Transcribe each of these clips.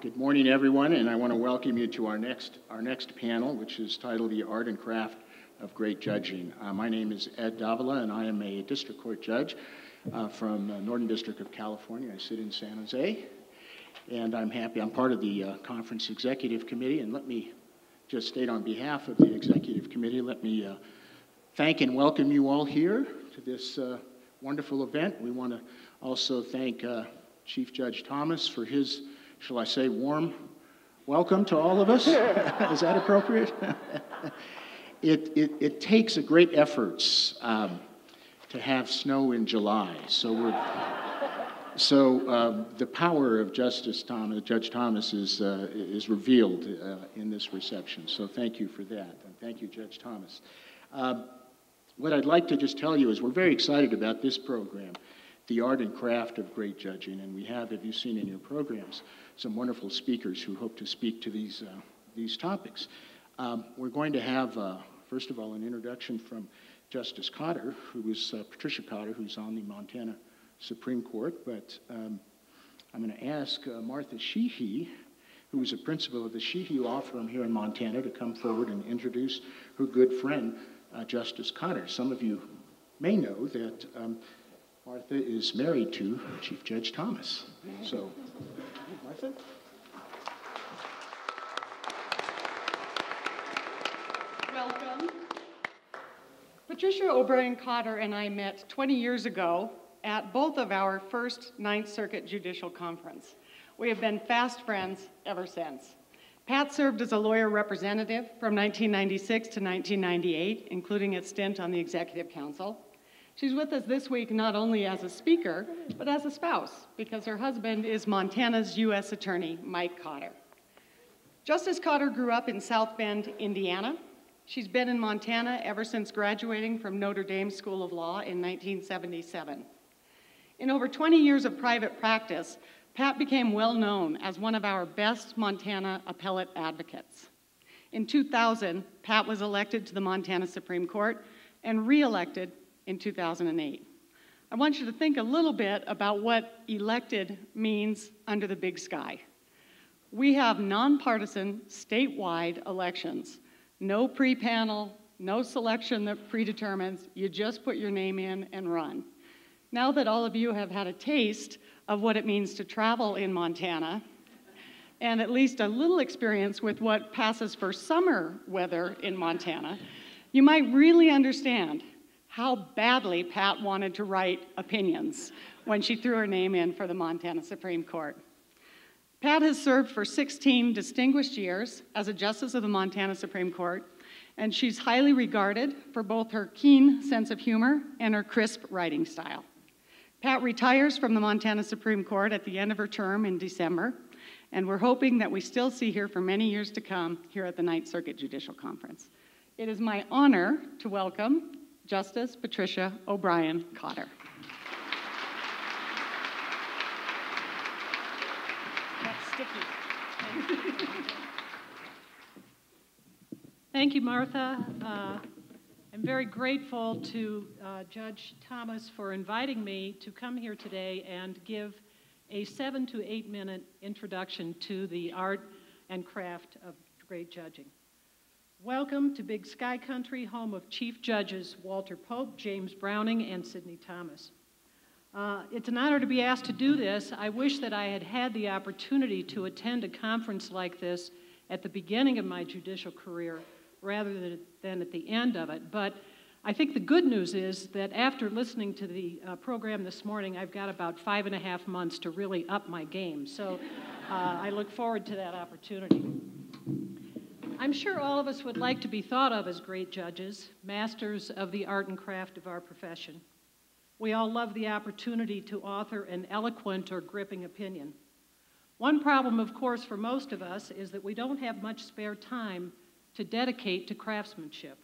Good morning, everyone, and I want to welcome you to our next, our next panel, which is titled The Art and Craft of Great Judging. Uh, my name is Ed Davila, and I am a district court judge uh, from uh, Northern District of California. I sit in San Jose, and I'm happy. I'm part of the uh, conference executive committee, and let me just state on behalf of the executive committee, let me uh, thank and welcome you all here to this uh, wonderful event. We want to also thank Chief Judge Thomas for his shall I say, warm welcome to all of us? Is that appropriate? it, it, it, takes a great effort um, to have snow in July. So we're. So um, the power of Justice Thomas, Judge Thomas is, uh, is revealed uh, in this reception. So thank you for that. And thank you, Judge Thomas. Um, what I'd like to just tell you is we're very excited about this program, The Art and Craft of Great Judging. And we have, have you seen in your programs, some wonderful speakers who hope to speak to these, uh, these topics. Um, we're going to have, uh, first of all, an introduction from Justice Cotter, who is uh, Patricia Cotter, who's on the Montana Supreme Court. But um, I'm going to ask uh, Martha Sheehy, who is a principal of the Sheehy Law Firm here in Montana, to come forward and introduce her good friend, uh, Justice Cotter. Some of you may know that um, Martha is married to Chief Judge Thomas. So, Welcome. Patricia O'Brien Cotter and I met 20 years ago at both of our first Ninth Circuit Judicial Conference. We have been fast friends ever since. Pat served as a lawyer representative from 1996 to 1998, including a stint on the Executive Council. She's with us this week not only as a speaker, but as a spouse, because her husband is Montana's U.S. Attorney, Mike Cotter. Justice Cotter grew up in South Bend, Indiana. She's been in Montana ever since graduating from Notre Dame School of Law in 1977. In over 20 years of private practice, Pat became well known as one of our best Montana appellate advocates. In 2000, Pat was elected to the Montana Supreme Court and re-elected in 2008. I want you to think a little bit about what elected means under the big sky. We have nonpartisan statewide elections, no pre panel, no selection that predetermines, you just put your name in and run. Now that all of you have had a taste of what it means to travel in Montana, and at least a little experience with what passes for summer weather in Montana, you might really understand how badly Pat wanted to write opinions when she threw her name in for the Montana Supreme Court. Pat has served for 16 distinguished years as a justice of the Montana Supreme Court, and she's highly regarded for both her keen sense of humor and her crisp writing style. Pat retires from the Montana Supreme Court at the end of her term in December, and we're hoping that we still see her for many years to come here at the Ninth Circuit Judicial Conference. It is my honor to welcome Justice Patricia O'Brien Cotter. That's sticky. Thank you, Martha. Uh, I'm very grateful to uh, Judge Thomas for inviting me to come here today and give a seven to eight minute introduction to the art and craft of great judging. Welcome to Big Sky Country, home of Chief Judges Walter Pope, James Browning, and Sidney Thomas. Uh, it's an honor to be asked to do this. I wish that I had had the opportunity to attend a conference like this at the beginning of my judicial career rather than, at the end of it. But I think the good news is that after listening to the uh, program this morning, I've got about five and a half months to really up my game. So uh, I look forward to that opportunity. I'm sure all of us would like to be thought of as great judges, masters of the art and craft of our profession. We all love the opportunity to author an eloquent or gripping opinion. One problem, of course, for most of us is that we don't have much spare time to dedicate to craftsmanship.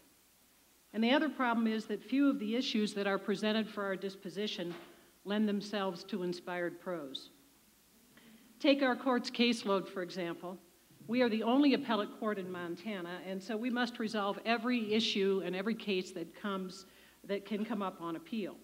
And the other problem is that few of the issues that are presented for our disposition lend themselves to inspired prose. Take our court's caseload, for example. We are the only appellate court in Montana, and so we must resolve every issue and every case that comes that can come up on appeal.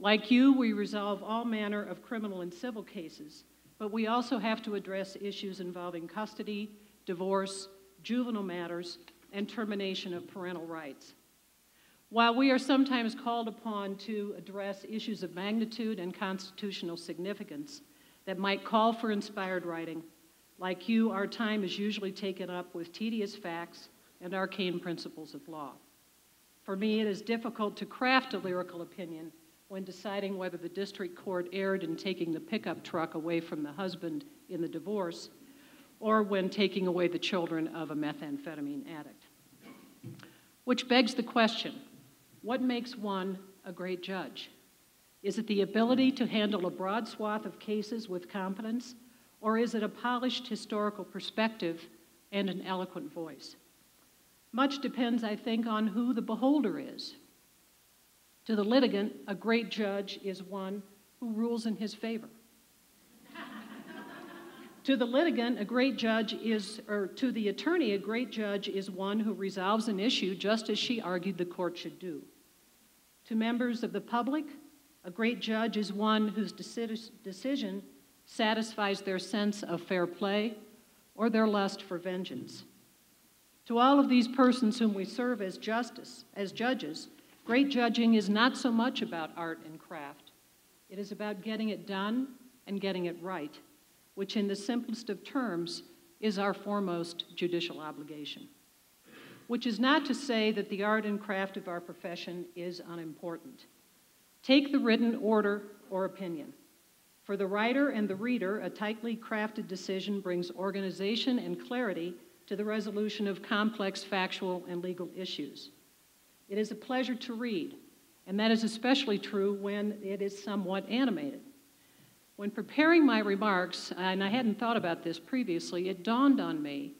Like you, we resolve all manner of criminal and civil cases, but we also have to address issues involving custody, divorce, juvenile matters, and termination of parental rights. While we are sometimes called upon to address issues of magnitude and constitutional significance that might call for inspired writing, like you, our time is usually taken up with tedious facts and arcane principles of law. For me, it is difficult to craft a lyrical opinion when deciding whether the district court erred in taking the pickup truck away from the husband in the divorce or when taking away the children of a methamphetamine addict. Which begs the question what makes one a great judge? Is it the ability to handle a broad swath of cases with competence, or is it a polished historical perspective and an eloquent voice? Much depends, I think, on who the beholder is. To the litigant, a great judge is one who rules in his favor. to the litigant, a great judge is, or to the attorney, a great judge is one who resolves an issue just as she argued the court should do. To members of the public, a great judge is one whose decision satisfies their sense of fair play or their lust for vengeance. To all of these persons whom we serve as justice, as judges, Great judging is not so much about art and craft. It is about getting it done and getting it right, which, in the simplest of terms, is our foremost judicial obligation. Which is not to say that the art and craft of our profession is unimportant. Take the written order or opinion. For the writer and the reader, a tightly crafted decision brings organization and clarity to the resolution of complex factual and legal issues. It is a pleasure to read, and that is especially true when it is somewhat animated. When preparing my remarks, and I hadn't thought about this previously, it dawned on me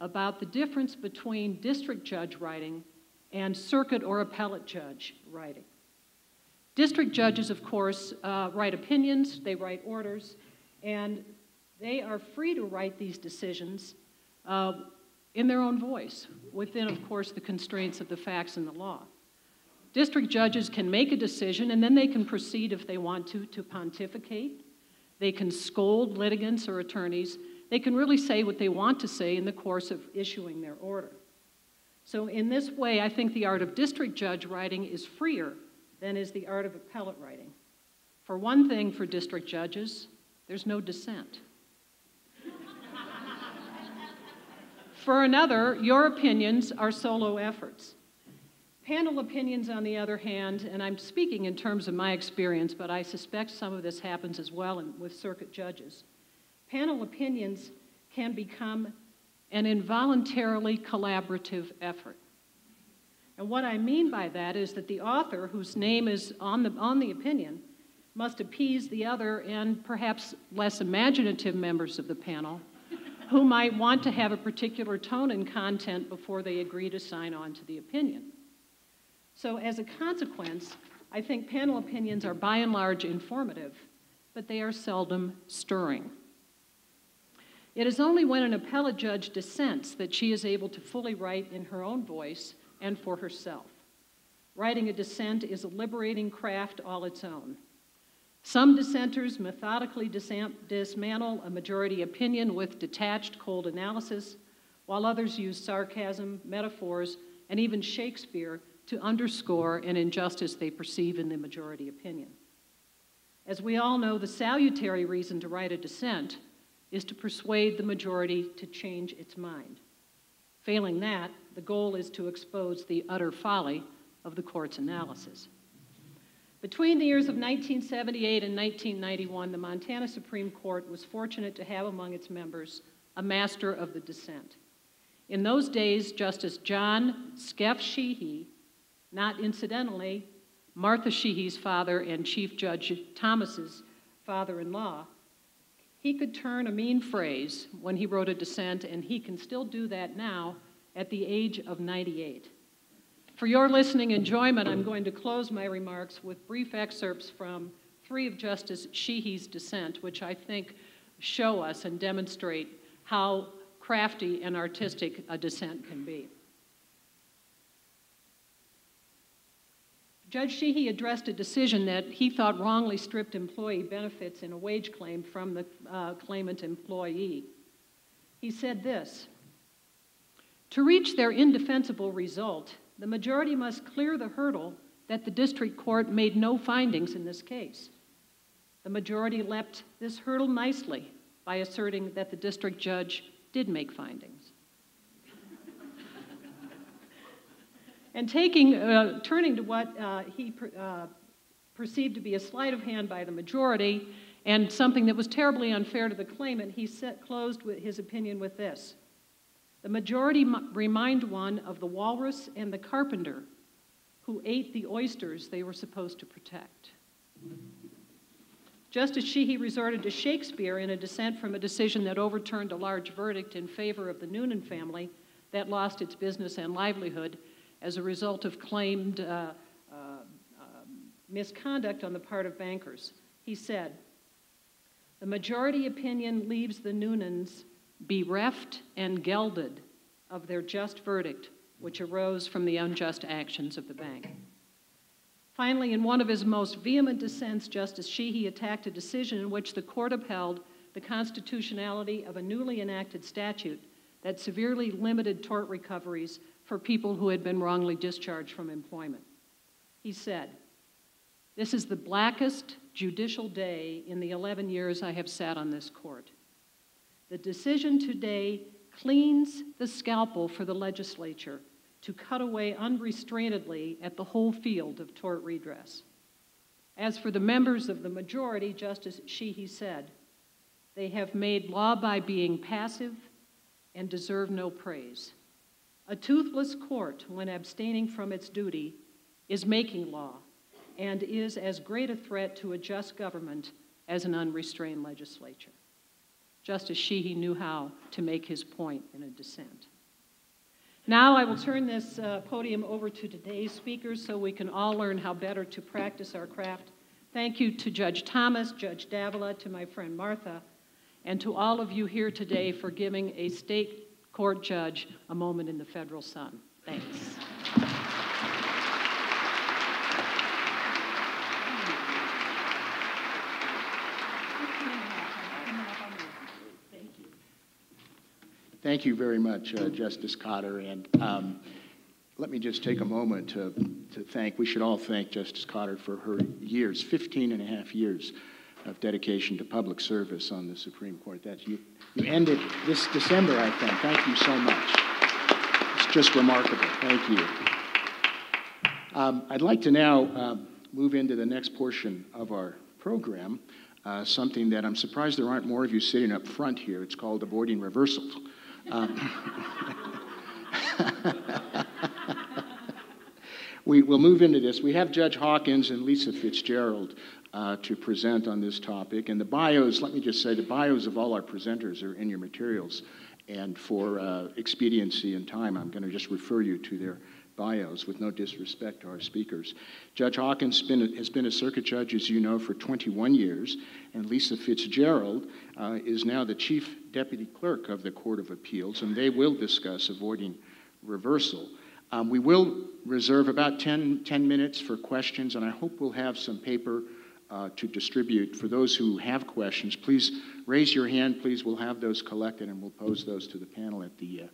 about the difference between district judge writing and circuit or appellate judge writing. District judges, of course, uh, write opinions, they write orders, and they are free to write these decisions uh, in their own voice, within, of course, the constraints of the facts and the law. District judges can make a decision and then they can proceed, if they want to, to pontificate. They can scold litigants or attorneys. They can really say what they want to say in the course of issuing their order. So, in this way, I think the art of district judge writing is freer than is the art of appellate writing. For one thing, for district judges, there's no dissent. For another, your opinions are solo efforts. Panel opinions, on the other hand, and I'm speaking in terms of my experience, but I suspect some of this happens as well in, with circuit judges. Panel opinions can become an involuntarily collaborative effort. And what I mean by that is that the author, whose name is on the, on the opinion, must appease the other and perhaps less imaginative members of the panel who might want to have a particular tone and content before they agree to sign on to the opinion. So, as a consequence, I think panel opinions are by and large informative, but they are seldom stirring. It is only when an appellate judge dissents that she is able to fully write in her own voice and for herself. Writing a dissent is a liberating craft all its own. Some dissenters methodically dismantle a majority opinion with detached, cold analysis, while others use sarcasm, metaphors, and even Shakespeare to underscore an injustice they perceive in the majority opinion. As we all know, the salutary reason to write a dissent is to persuade the majority to change its mind. Failing that, the goal is to expose the utter folly of the court's analysis. Between the years of 1978 and 1991, the Montana Supreme Court was fortunate to have among its members a master of the dissent. In those days, Justice John Skeff Sheehy, not incidentally, Martha Sheehy's father and Chief Judge Thomas's father in law, he could turn a mean phrase when he wrote a dissent, and he can still do that now at the age of 98. For your listening enjoyment, I'm going to close my remarks with brief excerpts from three of Justice Sheehy's dissent, which I think show us and demonstrate how crafty and artistic a dissent can be. Judge Sheehy addressed a decision that he thought wrongly stripped employee benefits in a wage claim from the uh, claimant employee. He said this To reach their indefensible result, the majority must clear the hurdle that the district court made no findings in this case. The majority leapt this hurdle nicely by asserting that the district judge did make findings. and taking, uh, turning to what uh, he per, uh, perceived to be a sleight of hand by the majority and something that was terribly unfair to the claimant, he set, closed his opinion with this. The majority remind one of the walrus and the carpenter who ate the oysters they were supposed to protect. Justice Sheehy resorted to Shakespeare in a dissent from a decision that overturned a large verdict in favor of the Noonan family that lost its business and livelihood as a result of claimed uh, uh, uh, misconduct on the part of bankers. He said, The majority opinion leaves the Noonans bereft and gelded of their just verdict which arose from the unjust actions of the bank. Finally, in one of his most vehement dissents, Justice Sheehy attacked a decision in which the court upheld the constitutionality of a newly enacted statute that severely limited tort recoveries for people who had been wrongly discharged from employment. He said, This is the blackest judicial day in the 11 years I have sat on this court. The decision today cleans the scalpel for the legislature to cut away unrestrainedly at the whole field of tort redress. As for the members of the majority, Justice Sheehy said, they have made law by being passive and deserve no praise. A toothless court, when abstaining from its duty, is making law and is as great a threat to a just government as an unrestrained legislature. Justice Sheehy knew how to make his point in a dissent. Now I will turn this uh, podium over to today's speakers so we can all learn how better to practice our craft. Thank you to Judge Thomas, Judge Davila, to my friend Martha, and to all of you here today for giving a state court judge a moment in the federal sun. Thanks. Thank you very much, uh, Justice Cotter. And um, let me just take a moment to, to thank, we should all thank Justice Cotter for her years, 15 and a half years of dedication to public service on the Supreme Court. That you, you ended this December, I think. Thank you so much. It's just remarkable. Thank you. Um, I'd like to now uh, move into the next portion of our program, uh, something that I'm surprised there aren't more of you sitting up front here. It's called avoiding reversals. Um, we will move into this. We have Judge Hawkins and Lisa Fitzgerald uh, to present on this topic. And the bios, let me just say, the bios of all our presenters are in your materials. And for uh, expediency and time, I'm going to just refer you to their bios with no disrespect to our speakers. Judge Hawkins been, has been a circuit judge, as you know, for 21 years, and Lisa Fitzgerald uh, is now the chief deputy clerk of the Court of Appeals, and they will discuss avoiding reversal. Um, we will reserve about 10, 10, minutes for questions, and I hope we'll have some paper uh, to distribute. For those who have questions, please raise your hand, please. We'll have those collected and we'll pose those to the panel at the, uh,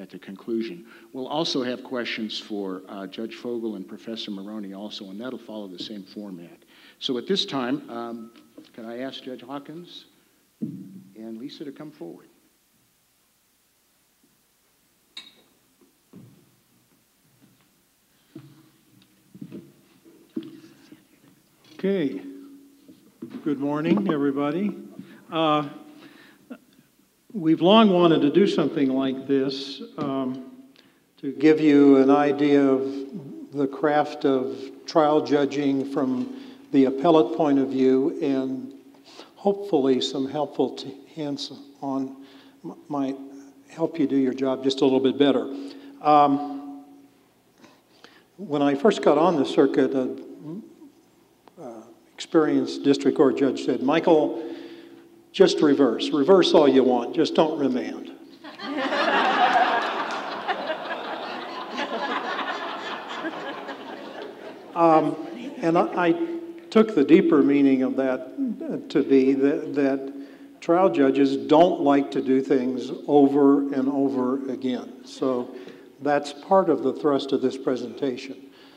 at the conclusion. We'll also have questions for uh, Judge Fogel and Professor Maroney also, and that'll follow the same format. So at this time, um, can I ask Judge Hawkins and Lisa to come forward? Okay. Good morning, everybody. Uh, we've long wanted to do something like this um, to give you an idea of the craft of trial judging from the appellate point of view and hopefully some helpful hints on might help you do your job just a little bit better. Um, when I first got on the circuit, uh, experienced district court judge said, Michael, just reverse. Reverse all you want, just don't remand. Um, and I, I took the deeper meaning of that to be that, that trial judges don't like to do things over and over again. So that's part of the thrust of this presentation.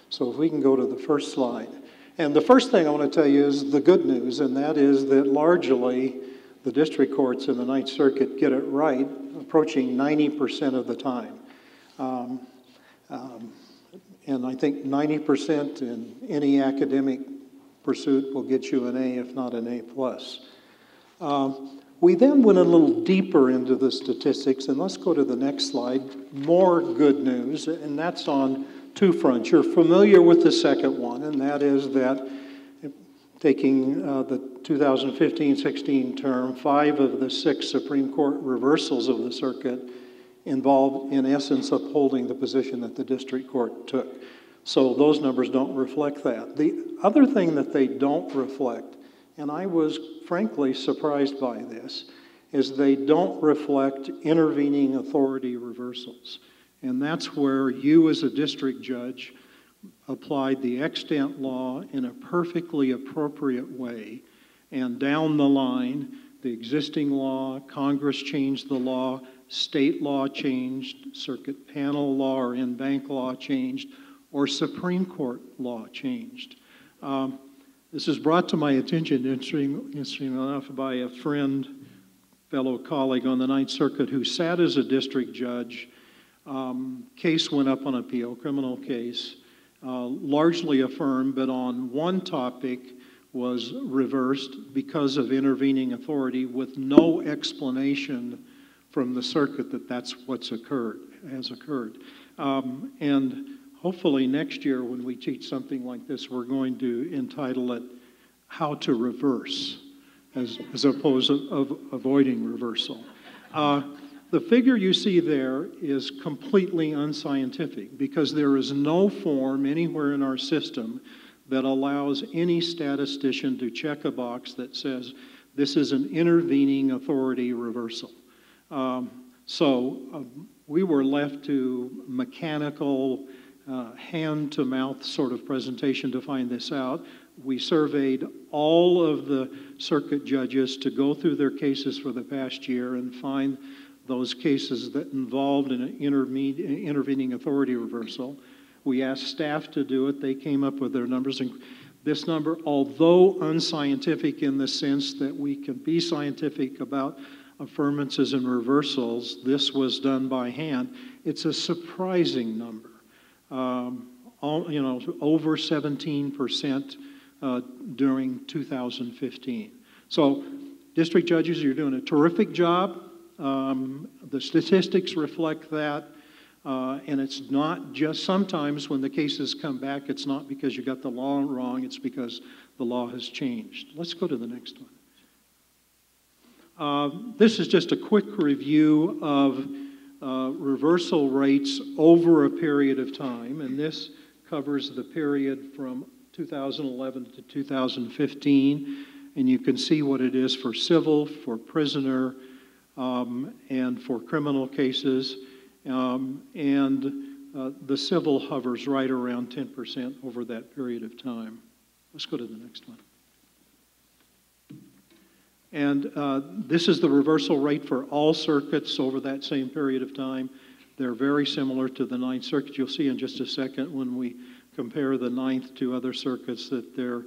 So if we can go to the first slide. And the first thing I want to tell you is the good news, and that is that largely the district courts in the Ninth Circuit get it right, approaching 90% of the time. Um, um, and I think 90% in any academic pursuit will get you an A, if not an A plus. Um, we then went a little deeper into the statistics, and let's go to the next slide. More good news, and that's on two fronts. You're familiar with the second one, and that is that taking uh, the 2015 16 term, five of the six Supreme Court reversals of the circuit involved, in essence, upholding the position that the district court took. So those numbers don't reflect that. The other thing that they don't reflect, and I was frankly surprised by this, is they don't reflect intervening authority reversals. And that's where you, as a district judge, applied the extant law in a perfectly appropriate way. And down the line, the existing law, Congress changed the law, state law changed, circuit panel law or en banc law changed, or Supreme Court law changed. Um, this is brought to my attention, interesting, interesting enough, by a friend, fellow colleague on the Ninth Circuit who sat as a district judge. Um, case went up on appeal, criminal case, uh, largely affirmed, but on one topic was reversed because of intervening authority with no explanation from the circuit that that's what's occurred, has occurred. Um, and hopefully next year when we teach something like this, we're going to entitle it How to Reverse, as, as opposed to avoiding reversal. Uh, the figure you see there is completely unscientific because there is no form anywhere in our system that allows any statistician to check a box that says this is an intervening authority reversal. Um, so uh, we were left to mechanical, uh, hand to mouth sort of presentation to find this out. We surveyed all of the circuit judges to go through their cases for the past year and find those cases that involved an intervening authority reversal. We asked staff to do it. They came up with their numbers. And this number, although unscientific in the sense that we can be scientific about affirmances and reversals. This was done by hand. It's a surprising number. Um, all, you know, over 17% uh, during 2015. So, district judges, you're doing a terrific job. Um, the statistics reflect that. Uh, and it's not just sometimes when the cases come back, it's not because you got the law wrong, it's because the law has changed. Let's go to the next one. Uh, this is just a quick review of uh, reversal rates over a period of time, and this covers the period from 2011 to 2015. And you can see what it is for civil, for prisoner, um, and for criminal cases. Um, and uh, the civil hovers right around 10% over that period of time. Let's go to the next one. And uh, this is the reversal rate for all circuits over that same period of time. They're very similar to the Ninth Circuit. You'll see in just a second when we compare the Ninth to other circuits that they're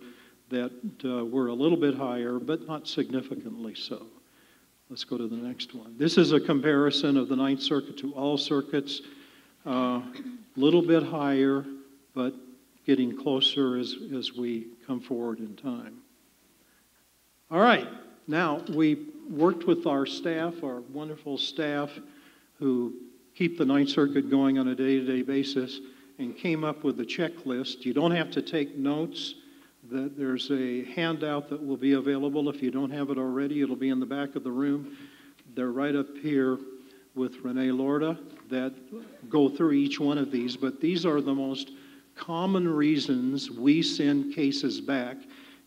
that uh, were a little bit higher, but not significantly so. Let's go to the next one. This is a comparison of the Ninth Circuit to all circuits. A uh, little bit higher, but getting closer as, as we come forward in time. All right. Now, we worked with our staff, our wonderful staff, who keep the Ninth Circuit going on a day to day basis, and came up with a checklist. You don't have to take notes. That there's a handout that will be available. If you don't have it already, it'll be in the back of the room. They're right up here with Renee Lorda that go through each one of these, but these are the most common reasons we send cases back,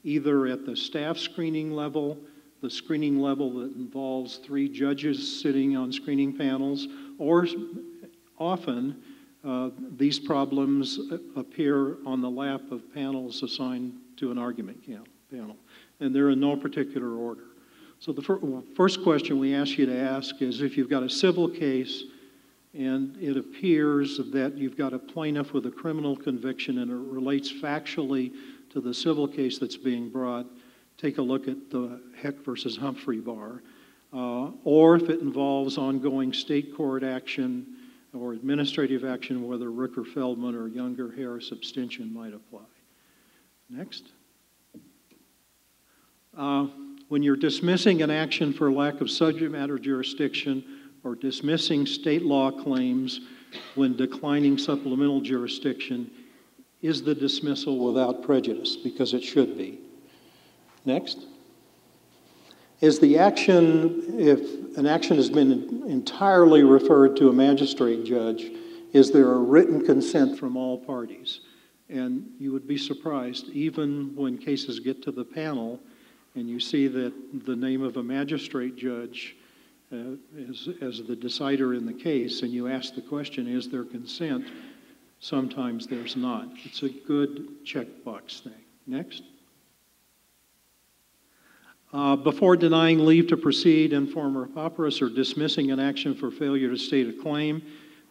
either at the staff screening level the screening level that involves three judges sitting on screening panels, or often uh, these problems appear on the lap of panels assigned to an argument panel, and they're in no particular order. So the fir first question we ask you to ask is if you've got a civil case and it appears that you've got a plaintiff with a criminal conviction and it relates factually to the civil case that's being brought, take a look at the Heck versus Humphrey bar. Uh, or if it involves ongoing state court action or administrative action, whether Rooker Feldman or Younger Harris abstention might apply. Next. Uh, when you're dismissing an action for lack of subject matter jurisdiction or dismissing state law claims when declining supplemental jurisdiction, is the dismissal without prejudice? Because it should be. Next. Is the action, if an action has been entirely referred to a magistrate judge, is there a written consent from all parties? And you would be surprised, even when cases get to the panel and you see that the name of a magistrate judge uh, as, the decider in the case, and you ask the question, is there consent? Sometimes there's not. It's a good checkbox thing. Next. Uh, before denying leave to proceed in forma pauperis or dismissing an action for failure to state a claim,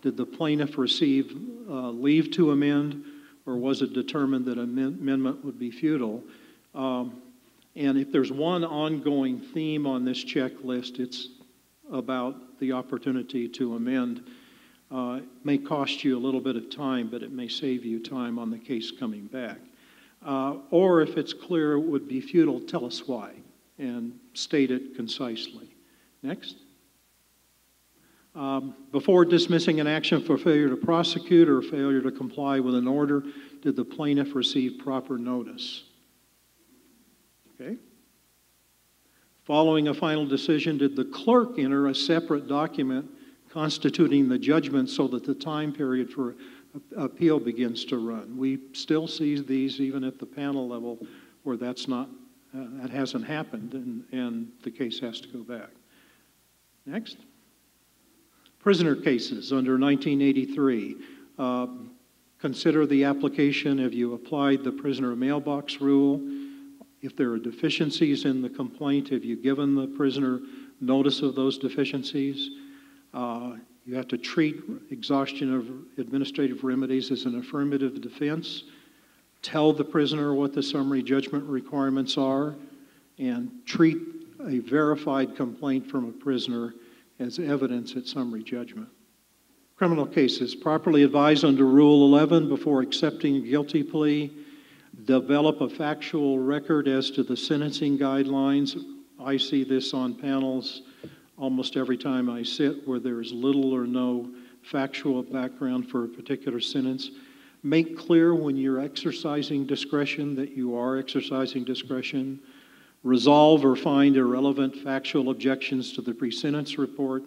did the plaintiff receive uh, leave to amend, or was it determined that amendment would be futile? Um, and if there's one ongoing theme on this checklist, it's about the opportunity to amend. Uh, may cost you a little bit of time, but it may save you time on the case coming back. Uh, or if it's clear it would be futile, tell us why and state it concisely. Next. Um, before dismissing an action for failure to prosecute or failure to comply with an order, did the plaintiff receive proper notice? Okay. Following a final decision, did the clerk enter a separate document constituting the judgment so that the time period for appeal begins to run? We still see these even at the panel level where that's not uh, that hasn't happened, and, and the case has to go back. Next. Prisoner cases under 1983. Uh, consider the application. Have you applied the prisoner mailbox rule? If there are deficiencies in the complaint, have you given the prisoner notice of those deficiencies? Uh, you have to treat exhaustion of administrative remedies as an affirmative defense tell the prisoner what the summary judgment requirements are, and treat a verified complaint from a prisoner as evidence at summary judgment. Criminal cases properly advise under Rule 11 before accepting a guilty plea. Develop a factual record as to the sentencing guidelines. I see this on panels almost every time I sit where there's little or no factual background for a particular sentence. Make clear when you're exercising discretion that you are exercising discretion. Resolve or find irrelevant factual objections to the pre sentence report.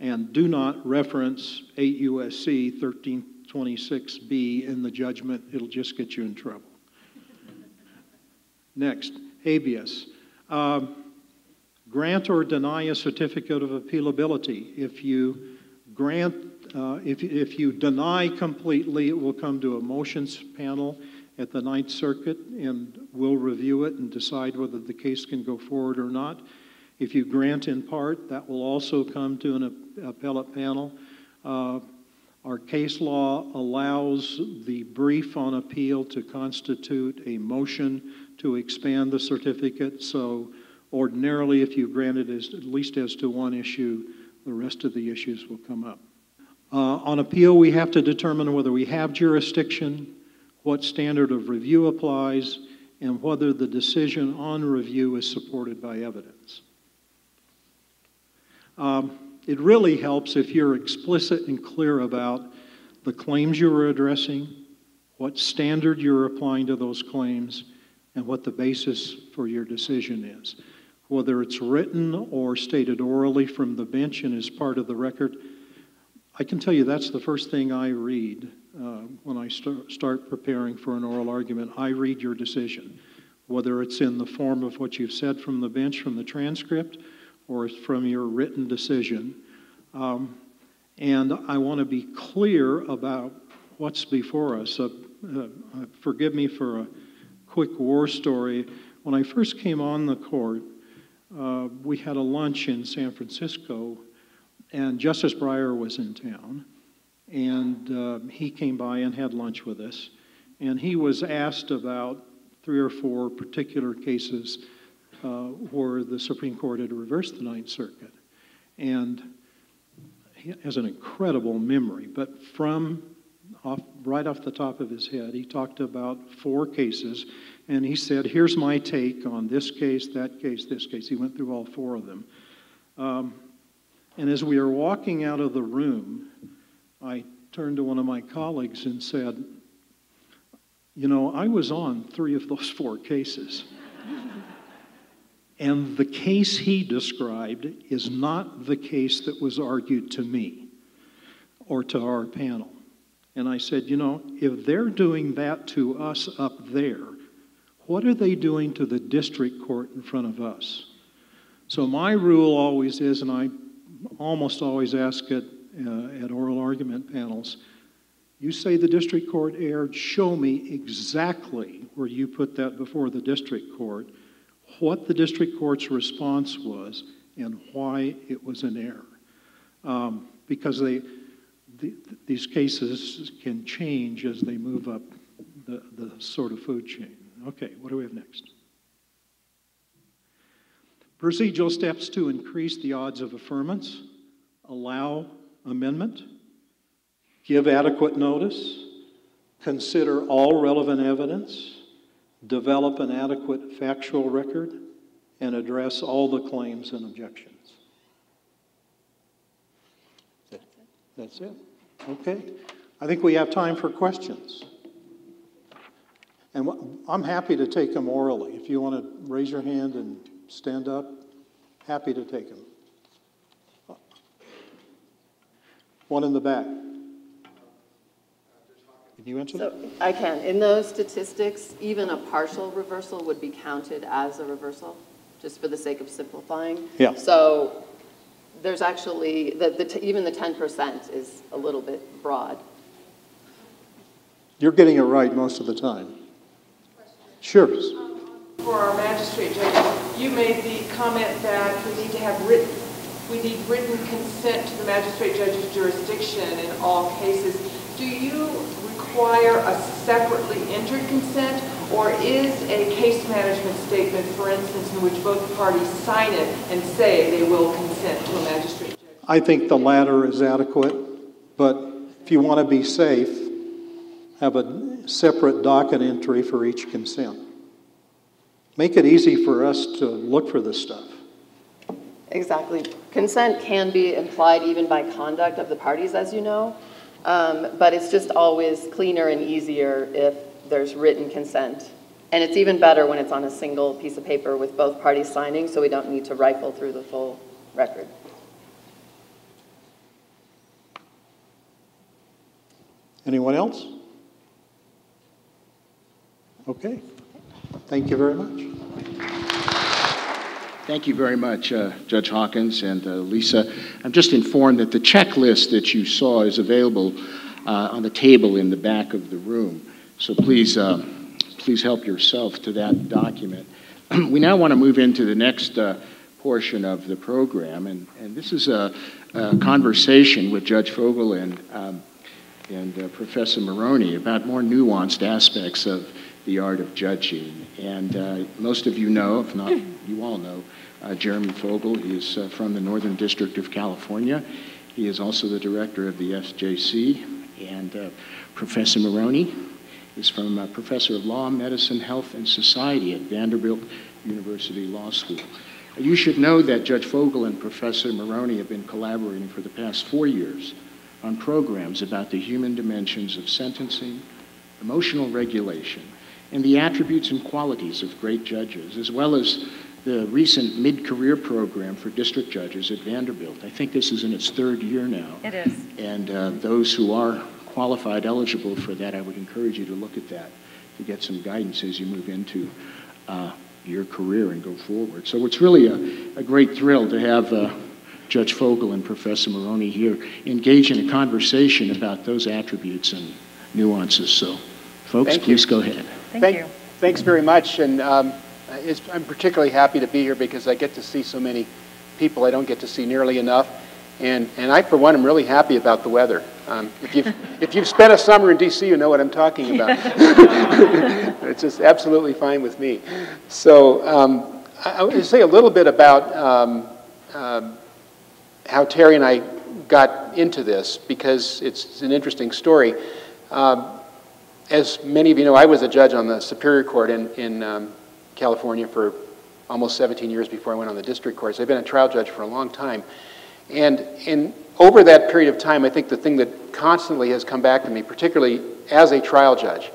And do not reference 8 USC 1326B in the judgment, it'll just get you in trouble. Next, habeas. Um, grant or deny a certificate of appealability. If you grant uh, if, if you deny completely, it will come to a motions panel at the Ninth Circuit and we'll review it and decide whether the case can go forward or not. If you grant in part, that will also come to an appellate panel. Uh, our case law allows the brief on appeal to constitute a motion to expand the certificate. So, ordinarily, if you grant it as, at least as to one issue, the rest of the issues will come up. Uh, on appeal, we have to determine whether we have jurisdiction, what standard of review applies, and whether the decision on review is supported by evidence. Um, it really helps if you're explicit and clear about the claims you are addressing, what standard you're applying to those claims, and what the basis for your decision is. Whether it's written or stated orally from the bench and is part of the record, I can tell you that's the first thing I read uh, when I start, start preparing for an oral argument. I read your decision, whether it's in the form of what you've said from the bench, from the transcript, or from your written decision. Um, And I want to be clear about what's before us. Uh, uh, forgive me for a quick war story. When I first came on the court, uh, we had a lunch in San Francisco, and Justice Breyer was in town. And uh, he came by and had lunch with us. And he was asked about three or four particular cases uh, where the Supreme Court had reversed the Ninth Circuit. And he has an incredible memory, but from off, right off the top of his head, he talked about four cases, and he said, Here's my take on this case, that case, this case. He went through all four of them. Um, and as we were walking out of the room, I turned to one of my colleagues and said, You know, I was on three of those four cases. and the case he described is not the case that was argued to me or to our panel. And I said, You know, if they're doing that to us up there, what are they doing to the district court in front of us? So my rule always is, and I almost always ask it uh, at oral argument panels, you say the district court erred, show me exactly where you put that before the district court, what the district court's response was, and why it was an error. Um, because they, the, these cases can change as they move up the, the sort of food chain. Okay, what do we have next? Procedural steps to increase the odds of affirmance, allow amendment, give adequate notice, consider all relevant evidence, develop an adequate factual record, and address all the claims and objections. That's it. Okay. I think we have time for questions. And I'm happy to take them orally. If you want to raise your hand and stand up, happy to take them. One in the back. Can you answer So that? I can. In those statistics, even a partial reversal would be counted as a reversal, just for the sake of simplifying. Yeah. So there's actually, the, the, t- even the 10% is a little bit broad. You're getting it right most of the time. Sure. Um, For our magistrate judge, you made the comment that we need to have written, we need written consent to the magistrate judge's jurisdiction in all cases. Do you require a separately entered consent, or is a case management statement, for instance, in which both parties sign it and say they will consent to a magistrate judge? I think the latter is adequate, but if you want to be safe, have a separate docket entry for each consent. Make it easy for us to look for this stuff. Exactly. Consent can be implied even by conduct of the parties, as you know, um, but it's just always cleaner and easier if there's written consent. And it's even better when it's on a single piece of paper with both parties signing, so we don't need to rifle through the full record. Anyone else? Okay. Thank you very much. Thank you very much, uh, Judge Hawkins and uh, Lisa. I'm just informed that the checklist that you saw is available uh, on the table in the back of the room. So please, uh, please help yourself to that document. we now want to move into the next uh, portion of the program, and, and this is a, a conversation with Judge Fogel and, um, and uh, Professor Maroney about more nuanced aspects of the art of judging. And uh, most of you know, if not, you all know, uh, Jeremy Fogel. He is uh, from the Northern District of California. He is also the director of the FJC. And uh, Professor Maroney is from uh, Professor of Law, Medicine, Health, and Society at Vanderbilt University Law School. You should know that Judge Fogel and Professor Maroney have been collaborating for the past four years on programs about the human dimensions of sentencing, emotional regulation, and the attributes and qualities of great judges, as well as the recent mid-career program for district judges at Vanderbilt. I think this is in its third year now. It is. And uh, those who are qualified, eligible for that, I would encourage you to look at that to get some guidance as you move into uh, your career and go forward. So it's really a, a great thrill to have uh, Judge Fogel and Professor Maroney here engage in a conversation about those attributes and nuances. So, folks, Thank you. please go ahead. Thank you. Thanks very much, and um, it's, I'm particularly happy to be here because I get to see so many people I don't get to see nearly enough, and, and I, for one, am really happy about the weather. Um, if, you've, if you've spent a summer in D.C., you know what I'm talking about. it's just absolutely fine with me. So um, I, I want to say a little bit about um, um, how Terry and I got into this because it's, it's an interesting story. Um, as many of you know, I was a judge on the Superior Court in, in um, California for almost 17 years before I went on the district court. So I've been a trial judge for a long time. And, and over that period of time, I think the thing that constantly has come back to me, particularly as a trial judge,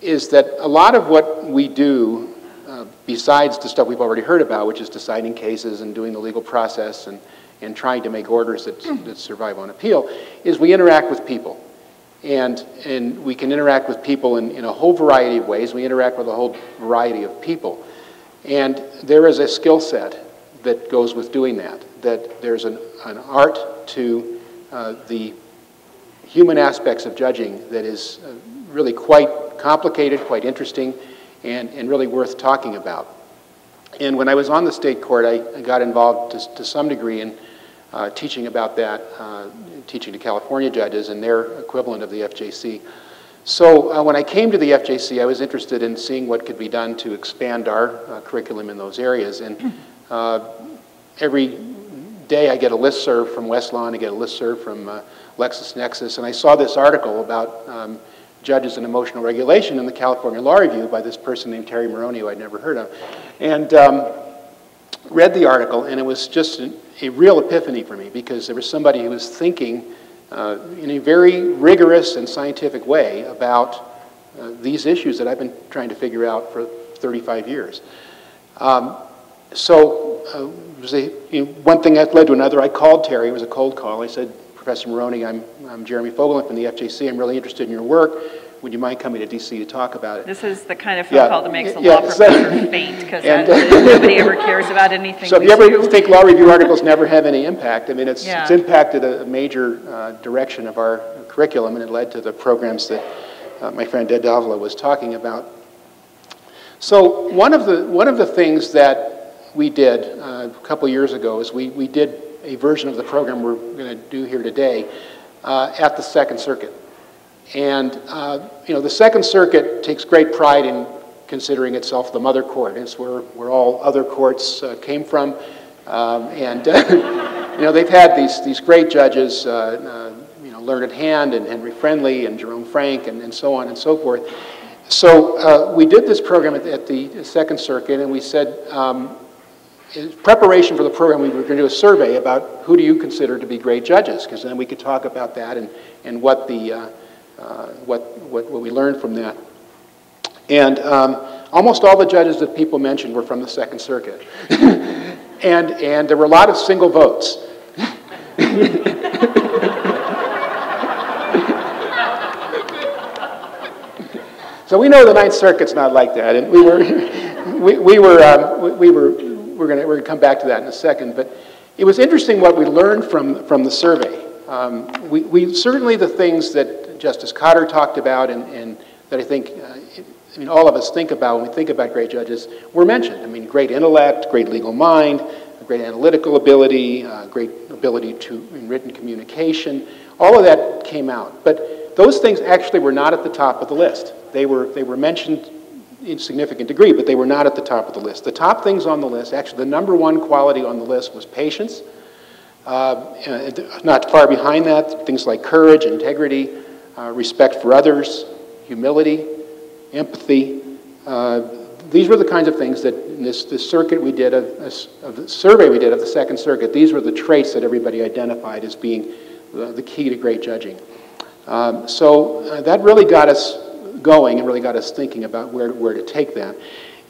is that a lot of what we do, uh, besides the stuff we've already heard about, which is deciding cases and doing the legal process and, and trying to make orders that, that survive on appeal, is we interact with people. And, and we can interact with people in, in a whole variety of ways. We interact with a whole variety of people. And there is a skill set that goes with doing that, that there's an, an art to uh, the human aspects of judging that is uh, really quite complicated, quite interesting, and, and really worth talking about. And when I was on the state court, I, I got involved to, to some degree in uh, teaching about that, uh, teaching to California judges and their equivalent of the FJC. So uh, when I came to the FJC, I was interested in seeing what could be done to expand our uh, curriculum in those areas. And uh, every day I get a list serve from Westlaw, I get a list serve from uh, LexisNexis, and I saw this article about um, judges and emotional regulation in the California Law Review by this person named Terry Maroney, who I'd never heard of. And um, read the article, and it was just an, a real epiphany for me because there was somebody who was thinking uh, in a very rigorous and scientific way about uh, these issues that I've been trying to figure out for 35 years. Um, so, uh, was a, you know, one thing that led to another. I called Terry. It was a cold call. I said, Professor Maroney, I'm, I'm Jeremy Fogel. From the FJC. I'm really interested in your work. Would you mind coming to D.C. to talk about it? This is the kind of phone Yeah. call that makes a Yeah, law so- professor faint because nobody ever cares about anything So if you ever do. think law review articles never have any impact, I mean, it's, Yeah. it's impacted a a major uh, direction of our curriculum, and it led to the programs that uh, my friend Ed Davila was talking about. So one of the, one of the things that we did uh, a couple years ago is we, we did a version of the program we're going to do here today uh, at the Second Circuit. And, uh, you know, the Second Circuit takes great pride in considering itself the mother court. It's where, where all other courts uh, came from. Um, and, you know, they've had these, these great judges, uh, uh, you know, Learned Hand and Henry Friendly and Jerome Frank and, and so on and so forth. So uh, we did this program at the, at the Second Circuit, and we said, um, in preparation for the program, we were going to do a survey about who do you consider to be great judges, because then we could talk about that and, and what, the, uh, what, what, what we learned from that. And um, almost all the judges that people mentioned were from the Second Circuit. and, and there were a lot of single votes. So we know the Ninth Circuit's not like that, and we were, we, we were, um, we, we were, we're going to we're gonna come back to that in a second. But it was interesting what we learned from from the survey. Um, we, we certainly the things that Justice Cotter talked about, and, and that I think, uh, I mean, all of us think about when we think about great judges, were mentioned. I mean, great intellect, great legal mind, great analytical ability, uh, great ability to in written communication. All of that came out, but those things actually were not at the top of the list. They were, they were mentioned in significant degree, but they were not at the top of the list. The top things on the list, actually, the number one quality on the list was patience. Uh, and not far behind that, things like courage, integrity, uh, respect for others, humility, empathy. Uh, these were the kinds of things that in this, this circuit we did, of, of the survey we did of the Second Circuit, these were the traits that everybody identified as being the, the key to great judging. Um, so uh, that really got us going and really got us thinking about where, where to take that.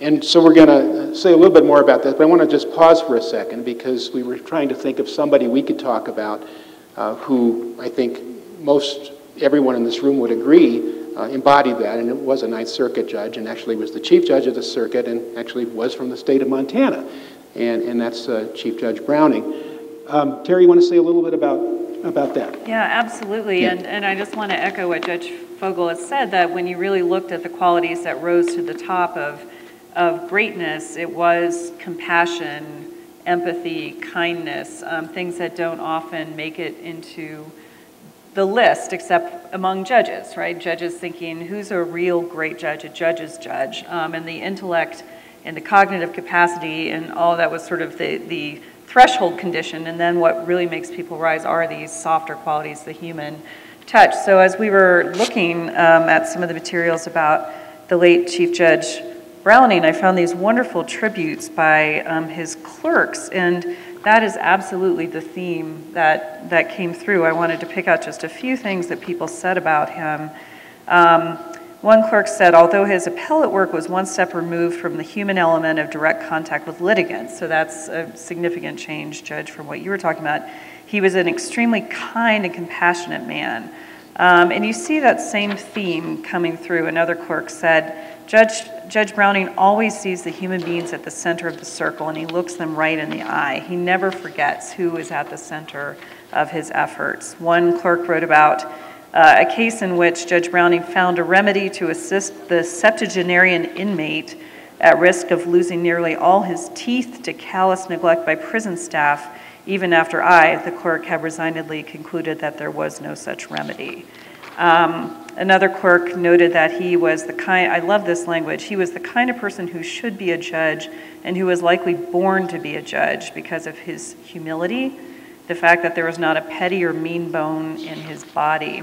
And so we're going to say a little bit more about that, but I want to just pause for a second because we were trying to think of somebody we could talk about uh, who I think most everyone in this room would agree uh, embodied that, and it was a Ninth Circuit judge, and actually was the chief judge of the circuit, and actually was from the state of Montana, and, and that's uh, Chief Judge Browning. um, Terry, you want to say a little bit about, about that? Yeah, absolutely. Yeah. And, and I just want to echo what Judge Fogel has said, that when you really looked at the qualities that rose to the top of, of greatness, it was compassion, empathy, kindness, um, things that don't often make it into the list except among judges, right? Judges thinking, who's a real great judge, a judge's judge, um, and the intellect and the cognitive capacity and all that was sort of the, the threshold condition. And then what really makes people rise are these softer qualities, the human touch. So as we were looking um, at some of the materials about the late Chief Judge Browning, I found these wonderful tributes by um, his clerks, and that is absolutely the theme that, that came through. I wanted to pick out just a few things that people said about him. Um, one clerk said, although his appellate work was one step removed from the human element of direct contact with litigants, so that's a significant change, Judge, from what you were talking about, he was an extremely kind and compassionate man. Um, and you see that same theme coming through. Another clerk said, Judge, Judge Browning always sees the human beings at the center of the circle and he looks them right in the eye. He never forgets who is at the center of his efforts. One clerk wrote about uh, a case in which Judge Browning found a remedy to assist the septuagenarian inmate at risk of losing nearly all his teeth to callous neglect by prison staff, even after I, the clerk, have resignedly concluded that there was no such remedy. Um, another clerk noted that he was the kind, I love this language, he was the kind of person who should be a judge and who was likely born to be a judge because of his humility, the fact that there was not a petty or mean bone in his body.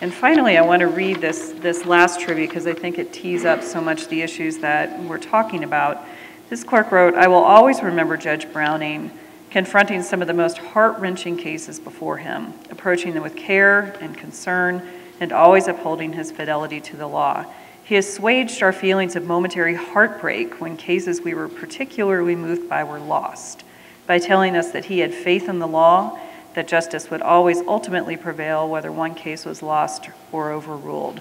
And finally, I want to read this, this last tribute because I think it tees up so much the issues that we're talking about. This clerk wrote, I will always remember Judge Browning confronting some of the most heart wrenching cases before him, approaching them with care and concern, and always upholding his fidelity to the law. He assuaged our feelings of momentary heartbreak when cases we were particularly moved by were lost, by telling us that he had faith in the law that justice would always ultimately prevail whether one case was lost or overruled.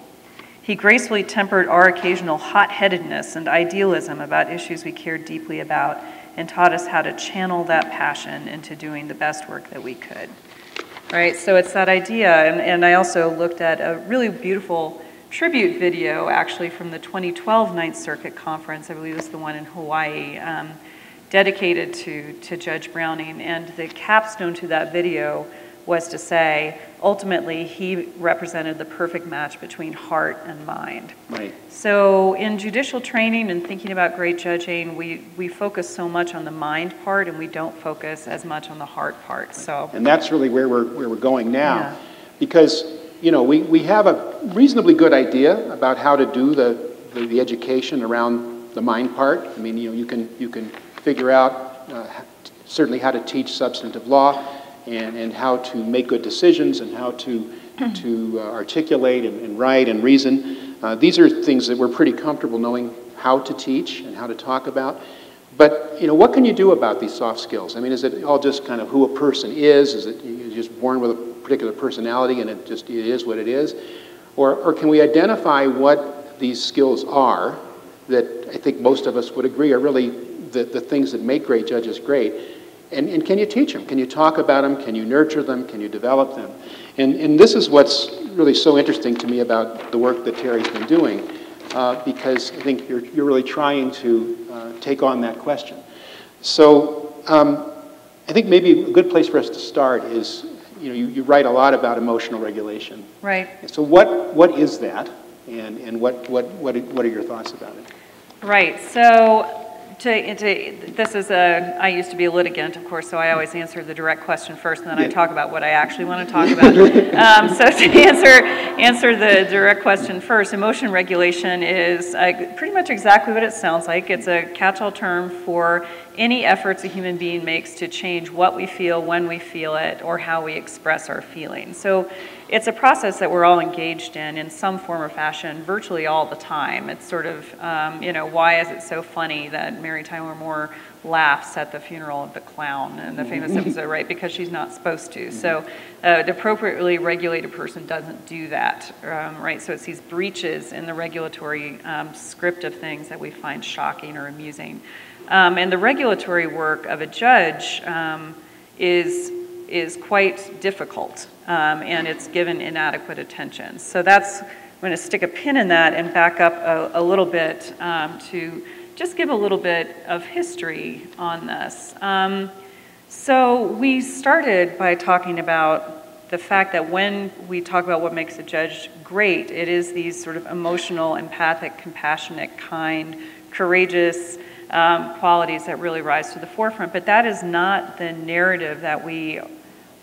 He gracefully tempered our occasional hot headedness and idealism about issues we cared deeply about and taught us how to channel that passion into doing the best work that we could. Right, so it's that idea, and, and I also looked at a really beautiful tribute video actually from the 2012 Ninth Circuit Conference, I believe it was the one in Hawaii. Um, dedicated to, to Judge Browning. And the capstone to that video was to say, ultimately, he represented the perfect match between heart and mind. Right. So, in judicial training and thinking about great judging, we, we focus so much on the mind part and we don't focus as much on the heart part. So, And that's really where we're, where we're going now. Yeah. Because, you know, we, we have a reasonably good idea about how to do the, the, the education around the mind part. I mean, you know, you can, you can figure out uh, certainly how to teach substantive law and, and how to make good decisions and how to, to uh, articulate and, and write and reason. Uh, these are things that we're pretty comfortable knowing how to teach and how to talk about. But, you know, what can you do about these soft skills? I mean, is it all just kind of who a person is? Is it you're just born with a particular personality and it just it is what it is? Or, or can we identify what these skills are that I think most of us would agree are really the, the things that make great judges great? And, and can you teach them? Can you talk about them? Can you nurture them? Can you develop them? And, and this is what's really so interesting to me about the work that Terry's been doing, uh, because I think you're, you're really trying to uh, take on that question. So um, I think maybe a good place for us to start is, you know, you, you write a lot about emotional regulation. right. So what, what is that? And, and what, what, what, what are your thoughts about it? Right. So, to, to, this is a, I used to be a litigant, of course, so I always answer the direct question first, and then I talk about what I actually want to talk about. um, so, to answer, answer the direct question first, emotion regulation is uh, pretty much exactly what it sounds like. It's a catch all term for any efforts a human being makes to change what we feel, when we feel it, or how we express our feelings. So, it's a process that we're all engaged in in some form or fashion virtually all the time. It's sort of, um, you know, why is it so funny that Mary Tyler Moore laughs at the funeral of the clown in the famous episode, right? Because she's not supposed to. So, uh, an appropriately regulated person doesn't do that, um, right? So, it's these breaches in the regulatory um, script of things that we find shocking or amusing. Um, and the regulatory work of a judge um, is, is quite difficult, um, and it's given inadequate attention. So that's, I'm going to stick a pin in that and back up a, a little bit um, to just give a little bit of history on this. Um, so we started by talking about the fact that when we talk about what makes a judge great, it is these sort of emotional, empathic, compassionate, kind, courageous um, qualities that really rise to the forefront. But that is not the narrative that we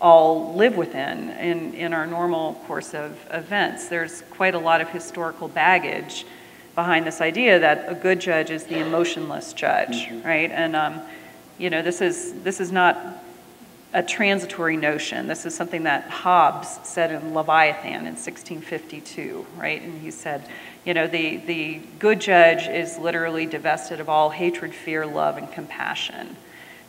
all live within in, in our normal course of events. There's quite a lot of historical baggage behind this idea that a good judge is the emotionless judge, mm-hmm. right? And um, you know, this is this is not a transitory notion. This is something that Hobbes said in Leviathan in 1652, right? And he said, you know, the, the good judge is literally divested of all hatred, fear, love, and compassion,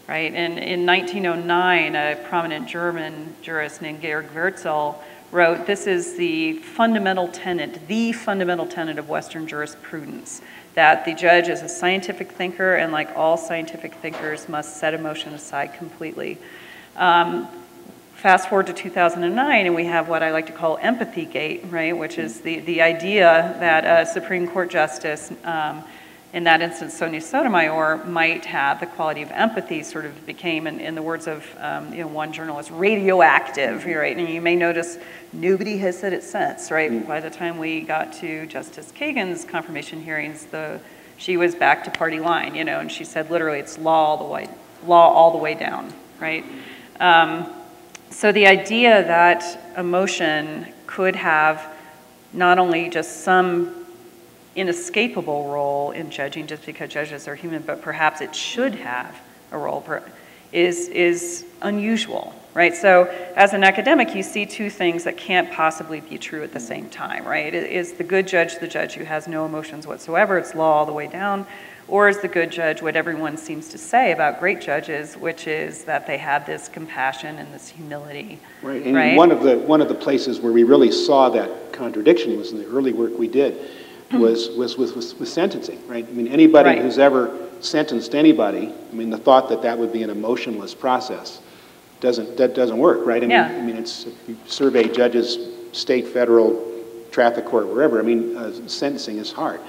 right? And in 1909, a prominent German jurist named Georg Wurzel wrote, This is the fundamental tenet, the fundamental tenet of Western jurisprudence, that the judge is a scientific thinker, and like all scientific thinkers, must set emotion aside completely. Um, fast forward to 2009, and we have what I like to call empathy gate, right, which is the, the idea that a Supreme Court justice, um, in that instance, Sonia Sotomayor, might have the quality of empathy, sort of became, in, in the words of um, you know, one journalist, radioactive, right? And you may notice nobody has said it since, right? Mm. By the time we got to Justice Kagan's confirmation hearings, the she was back to party line, you know, and she said literally it's law all the way, law all the way down, right? Um, so the idea that emotion could have not only just some inescapable role in judging just because judges are human, but perhaps it should have a role is, is unusual, right? So as an academic, you see two things that can't possibly be true at the same time, right? Is the good judge the judge who has no emotions whatsoever, it's law all the way down, or is the good judge what everyone seems to say about great judges, which is that they have this compassion and this humility? Right. And right? one of the one of the places where we really saw that contradiction was in the early work we did, was was with, with, with sentencing. Right. I mean, anybody right. who's ever sentenced anybody, I mean, the thought that that would be an emotionless process doesn't that doesn't work. Right. I mean, yeah. I mean, it's if you survey judges, state, federal, traffic court, wherever. I mean, uh, sentencing is hard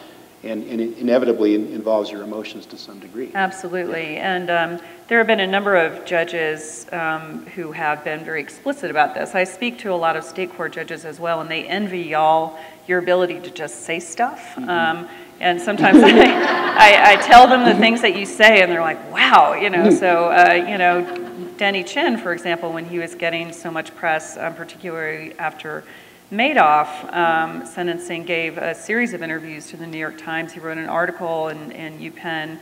and, and it inevitably involves your emotions to some degree. Absolutely. And um, there have been a number of judges um, who have been very explicit about this. I speak to a lot of state court judges as well, and they envy y'all your ability to just say stuff. Mm-hmm. Um, and sometimes I, I, I, tell them the things that you say, and they're like, wow, you know. So, uh, you know, Denny Chin, for example, when he was getting so much press, um, particularly after Madoff um, sentencing gave a series of interviews to the New York Times. He wrote an article in, in UPenn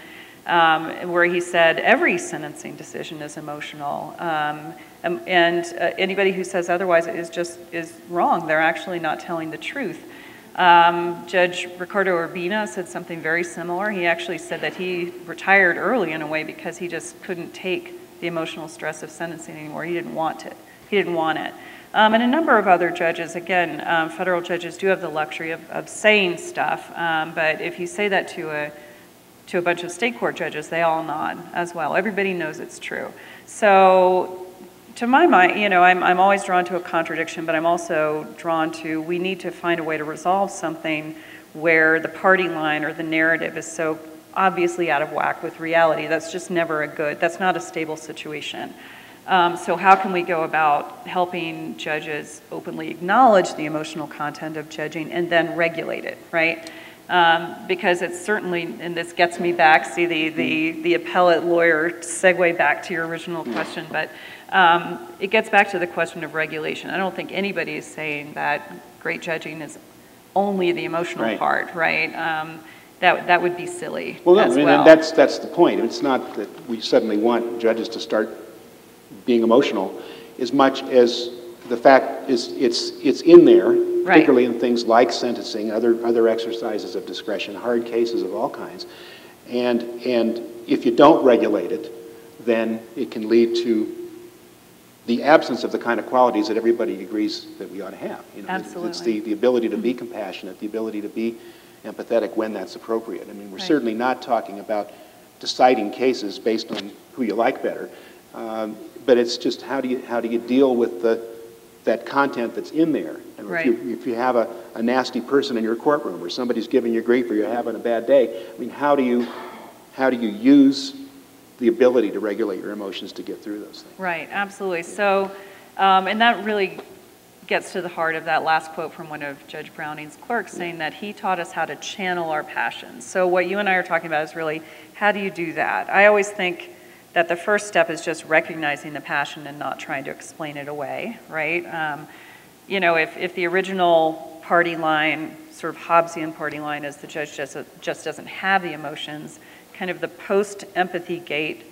um, where he said every sentencing decision is emotional. Um, and uh, anybody who says otherwise is just is wrong. They're actually not telling the truth. Um, Judge Ricardo Urbina said something very similar. He actually said that he retired early in a way because he just couldn't take the emotional stress of sentencing anymore. He didn't want it. He didn't want it. Um, and a number of other judges, again, um, federal judges do have the luxury of, of saying stuff, um, but if you say that to a, to a bunch of state court judges, they all nod as well. Everybody knows it's true. So, to my mind, you know, I'm, I'm always drawn to a contradiction, but I'm also drawn to we need to find a way to resolve something where the party line or the narrative is so obviously out of whack with reality. That's just never a good, that's not a stable situation. Um, so how can we go about helping judges openly acknowledge the emotional content of judging and then regulate it, right? Um, because it's certainly, and this gets me back, see the, the, the appellate lawyer segue back to your original question, but um, it gets back to the question of regulation. I don't think anybody is saying that great judging is only the emotional right. part, right? Um, that, that would be silly. Well, no, I mean, well. that's, that's the point. It's not that we suddenly want judges to start being emotional as much as the fact is it's, it's in there, right. particularly in things like sentencing, other, other exercises of discretion, hard cases of all kinds. And, and if you don't regulate it, then it can lead to the absence of the kind of qualities that everybody agrees that we ought to have. You know, Absolutely. It's the, the ability to be compassionate, the ability to be empathetic when that's appropriate. I mean, we're right. certainly not talking about deciding cases based on who you like better. Um, But it's just, how do you, how do you deal with the, that content that's in there? And if you, if you have a, a nasty person in your courtroom, or somebody's giving you grief, or you're having a bad day, I mean, how do you, how do you use the ability to regulate your emotions to get through those things? Right, absolutely. So, um, and that really gets to the heart of that last quote from one of Judge Browning's clerks saying that he taught us how to channel our passions. So, what you and I are talking about is really how do you do that? I always think that the first step is just recognizing the passion and not trying to explain it away, right? Um, you know, if, if the original party line, sort of Hobbesian party line, is the judge just, just doesn't have the emotions, kind of the post empathy gate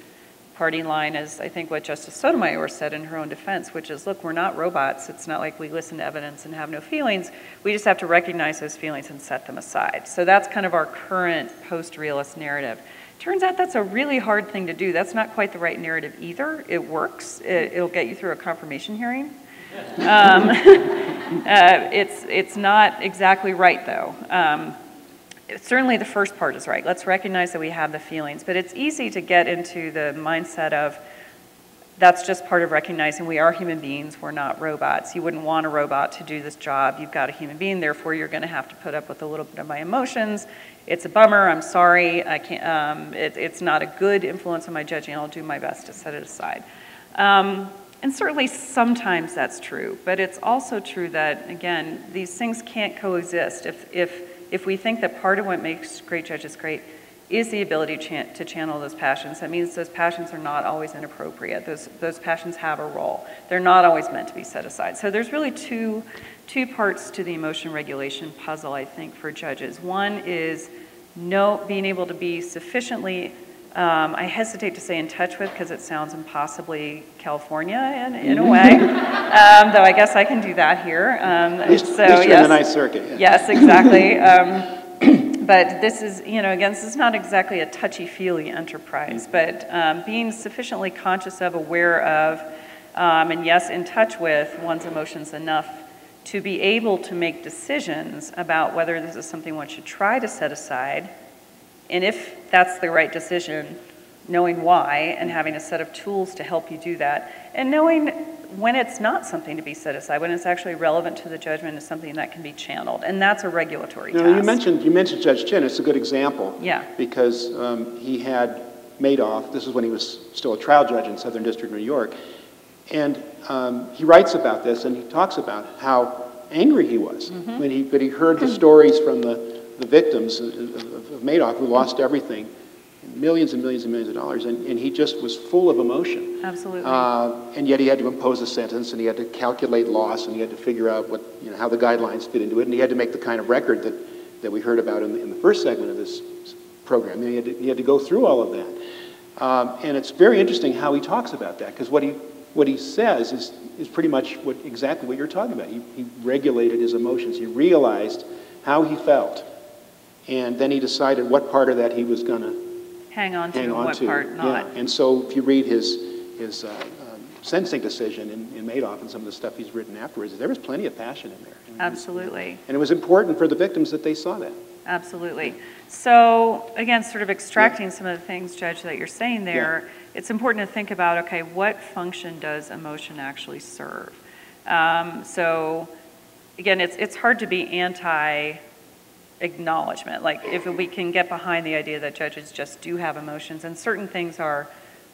party line is, I think, what Justice Sotomayor said in her own defense, which is look, we're not robots. It's not like we listen to evidence and have no feelings. We just have to recognize those feelings and set them aside. So that's kind of our current post realist narrative. Turns out that's a really hard thing to do. That's not quite the right narrative either. It works, it, will get you through a confirmation hearing. Um, uh, it's, it's not exactly right, though. Um, certainly the first part is right. Let's recognize that we have the feelings, but it's easy to get into the mindset of that's just part of recognizing we are human beings, we're not robots. You wouldn't want a robot to do this job. You've got a human being, therefore you're going to have to put up with a little bit of my emotions. It's a bummer. I'm sorry. I can't. Um, it, it's not a good influence on my judging. I'll do my best to set it aside. Um, and certainly sometimes that's true, but it's also true that again these things can't coexist. If if if we think that part of what makes great judges great is the ability to channel those passions. That means those passions are not always inappropriate. Those, those passions have a role. They're not always meant to be set aside. So there's really two, two parts to the emotion regulation puzzle, I think, for judges. One is know, being able to be sufficiently, um, I hesitate to say in touch with because it sounds impossibly California in, in a way, um, though I guess I can do that here. Um, least, so, yes, in the Ninth Circuit. Yeah. Yes, exactly. Um, but this is, you know, again, this is not exactly a touchy-feely enterprise, but um, being sufficiently conscious of, aware of, um, and yes, in touch with one's emotions enough to be able to make decisions about whether this is something one should try to set aside, and if that's the right decision, knowing why and having a set of tools to help you do that, and knowing when it's not something to be set aside, when it's actually relevant to the judgment, is something that can be channeled, and that's a regulatory now, task. You mentioned you mentioned Judge Chin. It's a good example. Yeah. Because um, he had Madoff. This is when he was still a trial judge in Southern District, New York, and um, he writes about this, and he talks about how angry he was mm-hmm. when he but he heard the stories from the the victims of Madoff who lost everything millions and millions and millions of dollars, and, and he just was full of emotion. Absolutely. Uh, and yet he had to impose a sentence, and he had to calculate loss, and he had to figure out what, you know, how the guidelines fit into it, and he had to make the kind of record that, that we heard about in the, in the first segment of this program. And he, had to, he had to go through all of that. Um, and it's very interesting how he talks about that, because what he, what he says is, is pretty much what, exactly what you're talking about. He, he regulated his emotions. He realized how he felt. And then he decided what part of that he was going to hang on to hang and on what to. part not. Yeah. And so if you read his, his uh, um, sentencing decision in, in Madoff and some of the stuff he's written afterwards, there was plenty of passion in there. Absolutely. And it was important for the victims that they saw that. Absolutely. So again, sort of extracting yeah. some of the things, Judge, that you're saying there, yeah. it's important to think about, okay, what function does emotion actually serve? Um, so again, it's, it's hard to be anti acknowledgement. Like if we can get behind the idea that judges just do have emotions, and certain things are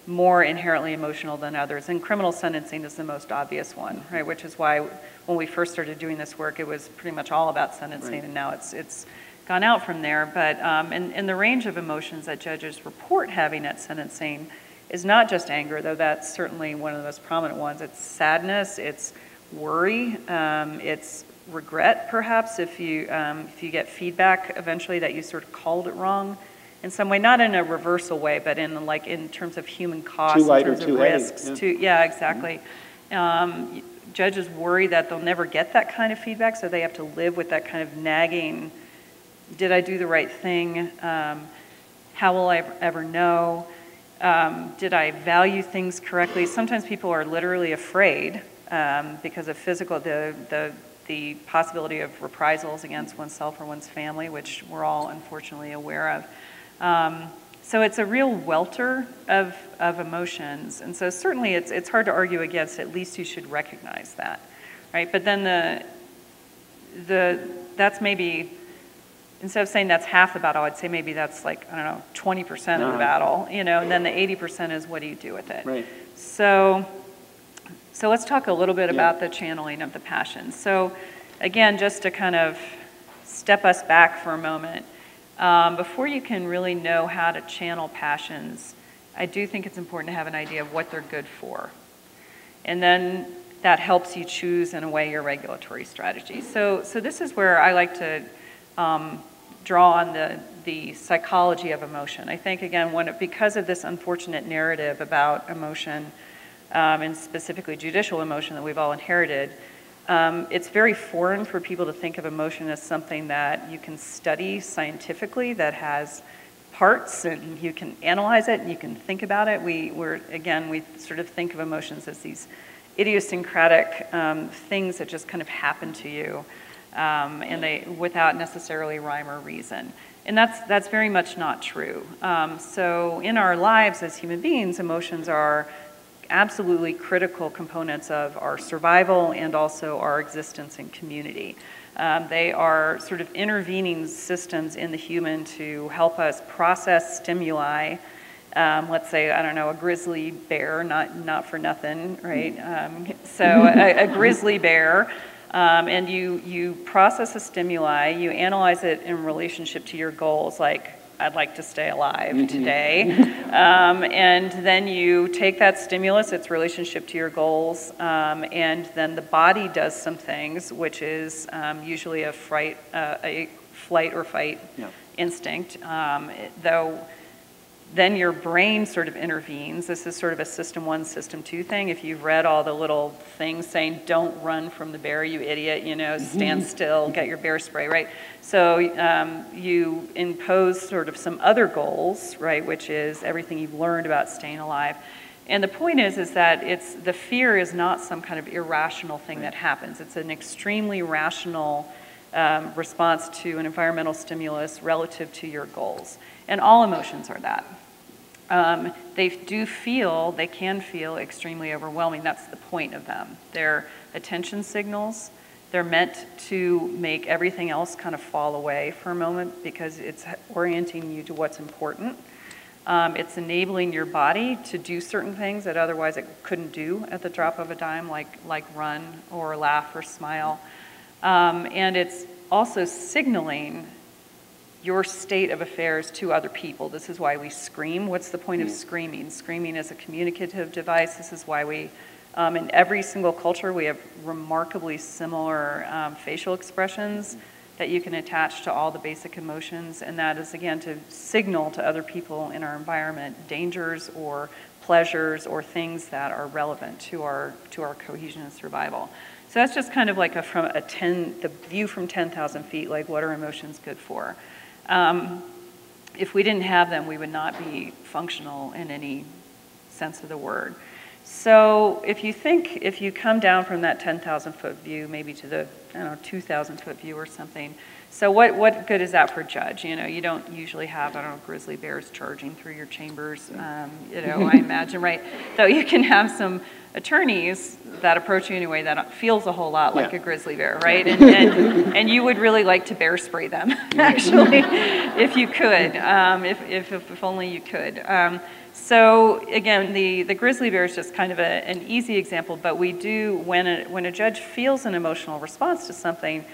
more inherently emotional than others. And criminal sentencing is the most obvious one, right? Which is why when we first started doing this work, it was pretty much all about sentencing, right. and now it's it's gone out from there. But um, in, in the range of emotions that judges report having at sentencing is not just anger, though that's certainly one of the most prominent ones. It's sadness, it's worry, um, it's regret, perhaps, if you, um, if you get feedback eventually that you sort of called it wrong in some way, not in a reversal way, but in like in terms of human costs, too light in terms or too of risks. Heavy. Too, yeah, exactly. Mm-hmm. Um, judges worry that they'll never get that kind of feedback, so they have to live with that kind of nagging. Did I do the right thing? Um, how will I ever know? Um, did I value things correctly? Sometimes people are literally afraid um, because of physical the the the possibility of reprisals against oneself or one's family, which we're all unfortunately aware of. Um, So it's a real welter of, of emotions. And so certainly it's, it's hard to argue against, at least you should recognize that, right? But then the, the, that's maybe, instead of saying that's half the battle, I'd say maybe that's like, I don't know, 20% of the Uh-huh. battle, you know, and then the 80% is what do you do with it? Right. So, so let's talk a little bit Yeah. about the channeling of the passions. So, again, just to kind of step us back for a moment, um, before you can really know how to channel passions, I do think it's important to have an idea of what they're good for. And then that helps you choose, in a way, your regulatory strategy. So, so this is where I like to um, draw on the, the psychology of emotion. I think, again, when it, because of this unfortunate narrative about emotion, um, and specifically judicial emotion that we've all inherited, um, it's very foreign for people to think of emotion as something that you can study scientifically, that has parts, and you can analyze it, and you can think about it. We, we're, again, we sort of think of emotions as these idiosyncratic um, things that just kind of happen to you, um, and they without necessarily rhyme or reason. And that's that's very much not true. Um, so in our lives as human beings, emotions are absolutely critical components of our survival and also our existence in community. Um, they are sort of intervening systems in the human to help us process stimuli. Um, let's say, I don't know, a grizzly bear, not, not for nothing, right? Um, so a, a grizzly bear, um, and you, you process a stimuli, you analyze it in relationship to your goals, like I'd like to stay alive today. Um, and then you take that stimulus, its relationship to your goals, um, and then the body does some things, which is um, usually a, fright, uh, a flight or fight Yeah. instinct. Um, it- though then your brain sort of intervenes. This is sort of a system one, system two thing. If you've read all the little things saying, don't run from the bear, you idiot, you know, stand still, get your bear spray, right? So um, you impose sort of some other goals, right, which is everything you've learned about staying alive. And the point is, is that it's the fear is not some kind of irrational thing that happens. It's an extremely rational um, response to an environmental stimulus relative to your goals. And all emotions are that. Um, they do feel, they can feel extremely overwhelming. That's the point of them. They're attention signals. They're meant to make everything else kind of fall away for a moment because it's orienting you to what's important. Um, it's enabling your body to do certain things that otherwise it couldn't do at the drop of a dime, like, like run or laugh or smile. Um, and it's also signaling your state of affairs to other people. This is why we scream. What's the point of screaming? Screaming is a communicative device. This is why we, um, in every single culture, we have remarkably similar um, facial expressions that you can attach to all the basic emotions. And that is, again, to signal to other people in our environment dangers or pleasures or things that are relevant to our, to our cohesion and survival. So that's just kind of like a, from a 10, the view from 10,000 feet, like what are emotions good for? Um, if we didn't have them, we would not be functional in any sense of the word. So if you think, if you come down from that 10,000 foot view, maybe to the, I don't know, 2,000 foot view or something, so what, what good is that for a judge? You know, you don't usually have, I don't know, grizzly bears charging through your chambers, um, you know, I imagine, right? So you can have some attorneys that approach you in a way that feels a whole lot like Yeah. a grizzly bear, right? And, and, and you would really like to bear spray them, actually, if you could, um, if, if, if only you could. Um, so again, the, the grizzly bear is just kind of a, an easy example, but we do, when a, when a judge feels an emotional response to something,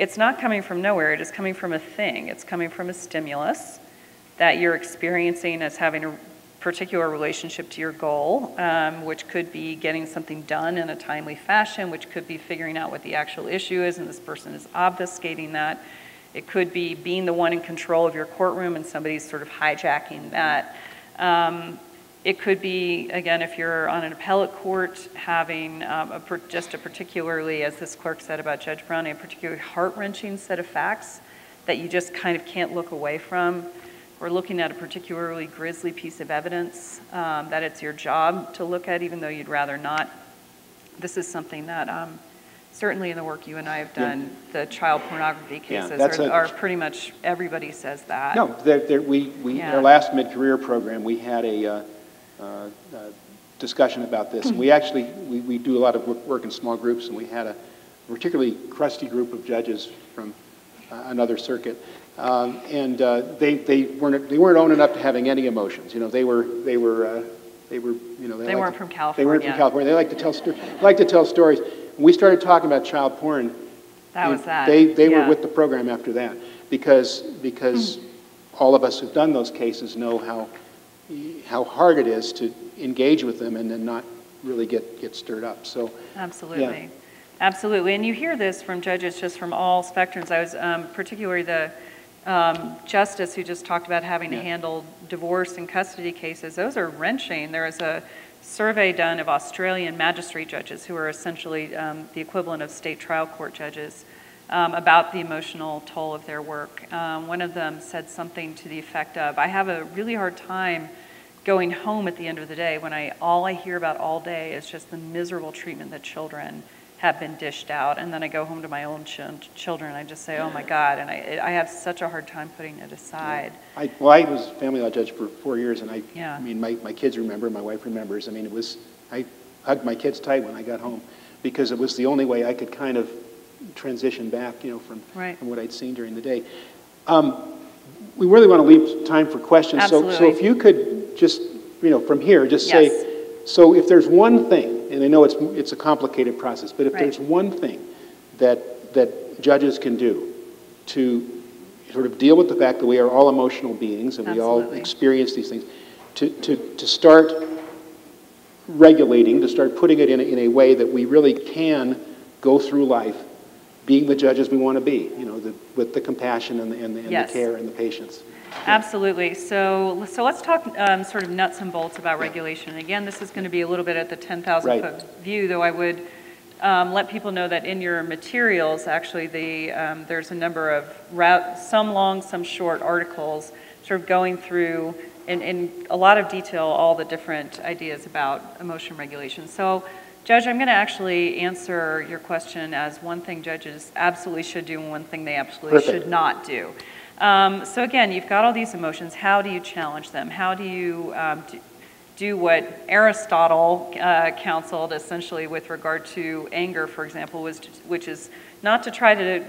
it's not coming from nowhere, it is coming from a thing. It's coming from a stimulus that you're experiencing as having a particular relationship to your goal, um, which could be getting something done in a timely fashion, which could be figuring out what the actual issue is, and this person is obfuscating that. It could be being the one in control of your courtroom and somebody's sort of hijacking that. Um, it could be, again, if you're on an appellate court, having um, a, just a particularly, as this clerk said about Judge Brown, a particularly heart wrenching set of facts that you just kind of can't look away from. Or looking at a particularly grisly piece of evidence um, that it's your job to look at, even though you'd rather not. This is something that um, certainly in the work you and I have done, the child pornography cases that's are, a- are pretty much, everybody says that. No, there, there, we, we, Yeah. our last mid-career program, we had a, uh, discussion about this. And we actually, we, we do a lot of work in small groups, and we had a particularly crusty group of judges from uh, another circuit. Um, and, uh, they, they weren't, they weren't owning up to having any emotions. You know, they were, they were, uh, they were, you know, they They weren't to- from California. They weren't from California. They like to tell, sto- like to tell stories. We started talking about child porn, That was that. they, they were with the program after that, because, because all of us who've done those cases know how, how hard it is to engage with them and then not really get, get stirred up, so. Absolutely. Absolutely. And you hear this from judges just from all spectrums. I was um, particularly the um, justice who just talked about having to handle divorce and custody cases. Those are wrenching. There was a survey done of Australian magistrate judges who are essentially um, the equivalent of state trial court judges um, about the emotional toll of their work. Um, one of them said something to the effect of, I have a really hard time going home at the end of the day when I all I hear about all day is just the miserable treatment that children have been dished out and then I go home to my own ch- children and I just say oh my god and I I have such a hard time putting it aside I, well, I was family law judge for four years, and I, Yeah. I mean, my, my kids remember, my wife remembers, I mean, it was, I hugged my kids tight when I got home, because it was the only way I could kind of transition back, you know, from, Right. from what I'd seen during the day. Um, We really want to leave time for questions, so, so if you could just, you know, from here, just say, so if there's one thing, and I know it's, it's a complicated process, but if Right. there's one thing that, that judges can do to sort of deal with the fact that we are all emotional beings and we all experience these things, to, to, to start regulating, to start putting it in a, in a way that we really can go through life being the judges we want to be, you know, the, with the compassion and the, and the, and the care and the patience. Absolutely. So, so let's talk um, sort of nuts and bolts about regulation. Again, this is going to be a little bit at the 10,000 Right. foot view, though I would um, let people know that in your materials, actually, the, um, there's a number of, ra- some long, some short articles, sort of going through in, in a lot of detail all the different ideas about emotion regulation. So, Judge, I'm going to actually answer your question as one thing judges absolutely should do and one thing they absolutely should not do. Um, so again, you've got all these emotions. How do you challenge them? How do you um, do, do what Aristotle uh, counseled essentially with regard to anger, for example, was to, which is not to try to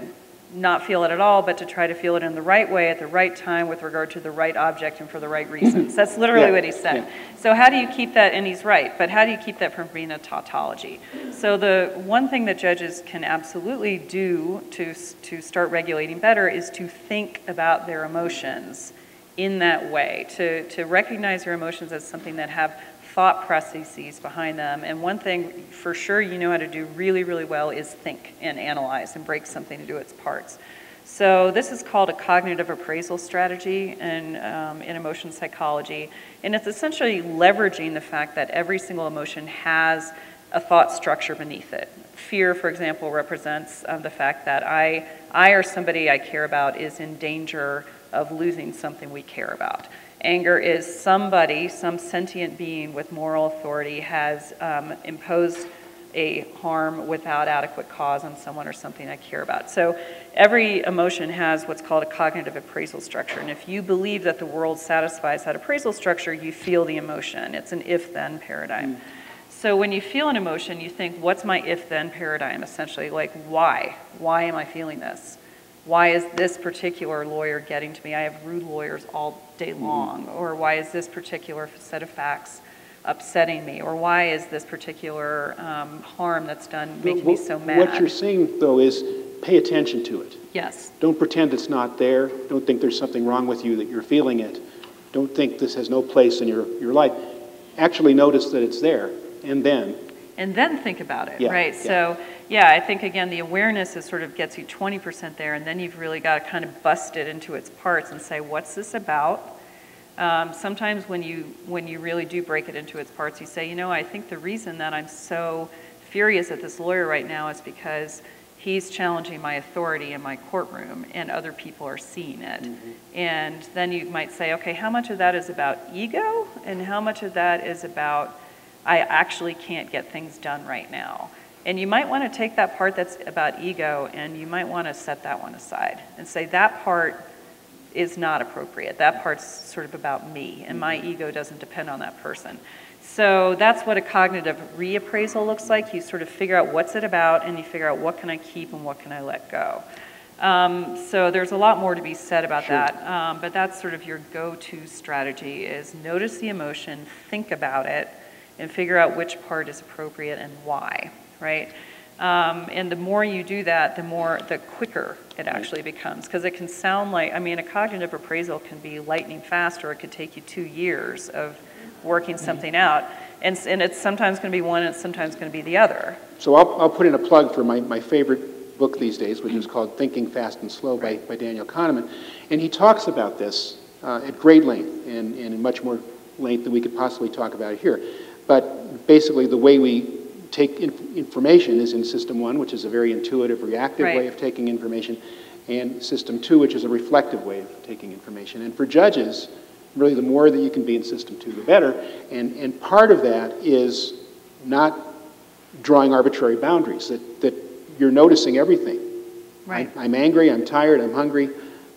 not feel it at all, but to try to feel it in the right way at the right time with regard to the right object and for the right mm-hmm. reasons. That's literally Yeah, what he said. yeah. So how do you keep that, and he's right, but how do you keep that from being a tautology? So the one thing that judges can absolutely do to, to start regulating better is to think about their emotions in that way, to, to recognize their emotions as something that have thought processes behind them. And one thing for sure you know how to do really, really well is think and analyze and break something into its parts. So this is called a cognitive appraisal strategy in, um, in emotion psychology. And it's essentially leveraging the fact that every single emotion has a thought structure beneath it. Fear, for example, represents um, the fact that I, I or somebody I care about is in danger of losing something we care about. Anger is somebody, some sentient being with moral authority has um, imposed a harm without adequate cause on someone or something I care about. So every emotion has what's called a cognitive appraisal structure. And if you believe that the world satisfies that appraisal structure, you feel the emotion. It's an if then paradigm. So when you feel an emotion, you think, what's my if then paradigm essentially? Like, why? Why am I feeling this? Why is this particular lawyer getting to me? I have rude lawyers all day long. Or why is this particular set of facts upsetting me? Or why is this particular um, harm that's done making me so mad? What you're saying, though, is pay attention to it. Yes, Don't pretend it's not there. Don't think there's something wrong with you that you're feeling it. Don't think this has no place in your, your life. Actually notice that it's there, and then, and then think about it, Yeah, right? yeah. So, yeah, I think again, the awareness is sort of gets you 20% there, and then you've really got to kind of bust it into its parts and say, what's this about? Um, sometimes when you when you really do break it into its parts, you say, you know, I think the reason that I'm so furious at this lawyer right now is because he's challenging my authority in my courtroom, and other people are seeing it. And then you might say, okay, how much of that is about ego, and how much of that is about I actually can't get things done right now. And you might want to take that part that's about ego and you might want to set that one aside and say that part is not appropriate. That part's sort of about me and my ego doesn't depend on that person. So that's what a cognitive reappraisal looks like. You sort of figure out what's it about and you figure out what can I keep and what can I let go. Um, so there's a lot more to be said about Sure. that, um, but that's sort of your go-to strategy is notice the emotion, think about it, and figure out which part is appropriate and why, right? Um, and the more you do that, the more, the quicker it actually becomes. Because it can sound like, I mean, a cognitive appraisal can be lightning fast, or it could take you two years of working something out. And, and it's sometimes going to be one, and it's sometimes going to be the other. So I'll, I'll put in a plug for my, my favorite book these days, which is called Thinking Fast and Slow by, by Daniel Kahneman. And he talks about this uh, at great length and, and in much more length than we could possibly talk about it here. But basically, the way we take inf- information is in System 1, which is a very intuitive, reactive way of taking information, and System 2, which is a reflective way of taking information. And for judges, really the more that you can be in System 2, the better. And, and part of that is not drawing arbitrary boundaries, that, that you're noticing everything. Right. I- I'm angry, I'm tired, I'm hungry,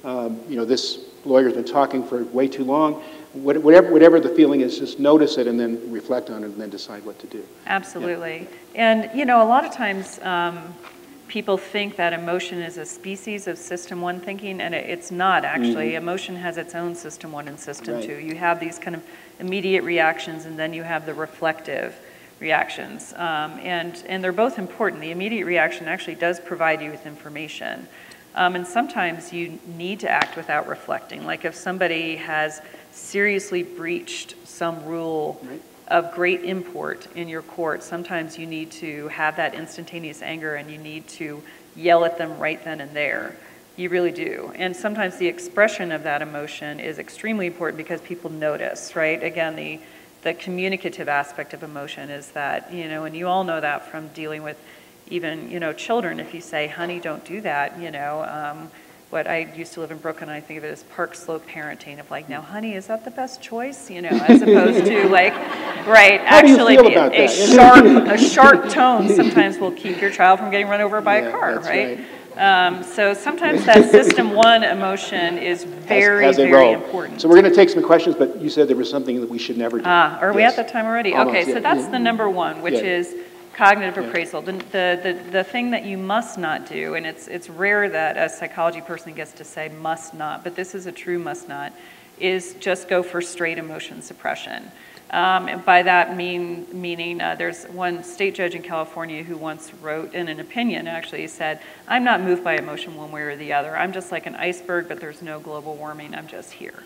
um, you know, this lawyer's been talking for way too long. Whatever, whatever the feeling is, just notice it and then reflect on it and then decide what to do. Absolutely. And, you know, a lot of times um, people think that emotion is a species of system one thinking, and it- it's not actually. Emotion has its own system one and system Right. two. You have these kind of immediate reactions, and then you have the reflective reactions. Um, and, and they're both important. The immediate reaction actually does provide you with information. Um, and sometimes you need to act without reflecting. Like if somebody has seriously breached some rule Right. of great import in your court, sometimes you need to have that instantaneous anger and you need to yell at them right then and there. You really do. And sometimes the expression of that emotion is extremely important because people notice, right? Again, the, the communicative aspect of emotion is that, you know, and you all know that from dealing with even, you know, children. If you say, honey, don't do that, you know, um, what I used to live in Brooklyn, and I think of it as park slope parenting of like, now, honey, is that the best choice? You know, as opposed to like, right, How actually, about a sharp, a sharp tone sometimes will keep your child from getting run over by Yeah, a car, that's right? Um, so sometimes that system one emotion is very, has a very important. So we're going to take some questions, but you said there was something that we should never do. Ah, are we at that time already? Almost, Okay, yeah, so that's yeah. the number one, which is cognitive Yeah. appraisal. The, the, the, thing that you must not do, and it's, it's rare that a psychology person gets to say must not, but this is a true must not, is just go for straight emotion suppression. Um, and by that mean, meaning, uh, there's one state judge in California who once wrote in an opinion, actually, he said, I'm not moved by emotion one way or the other. I'm just like an iceberg, but there's no global warming. I'm just here.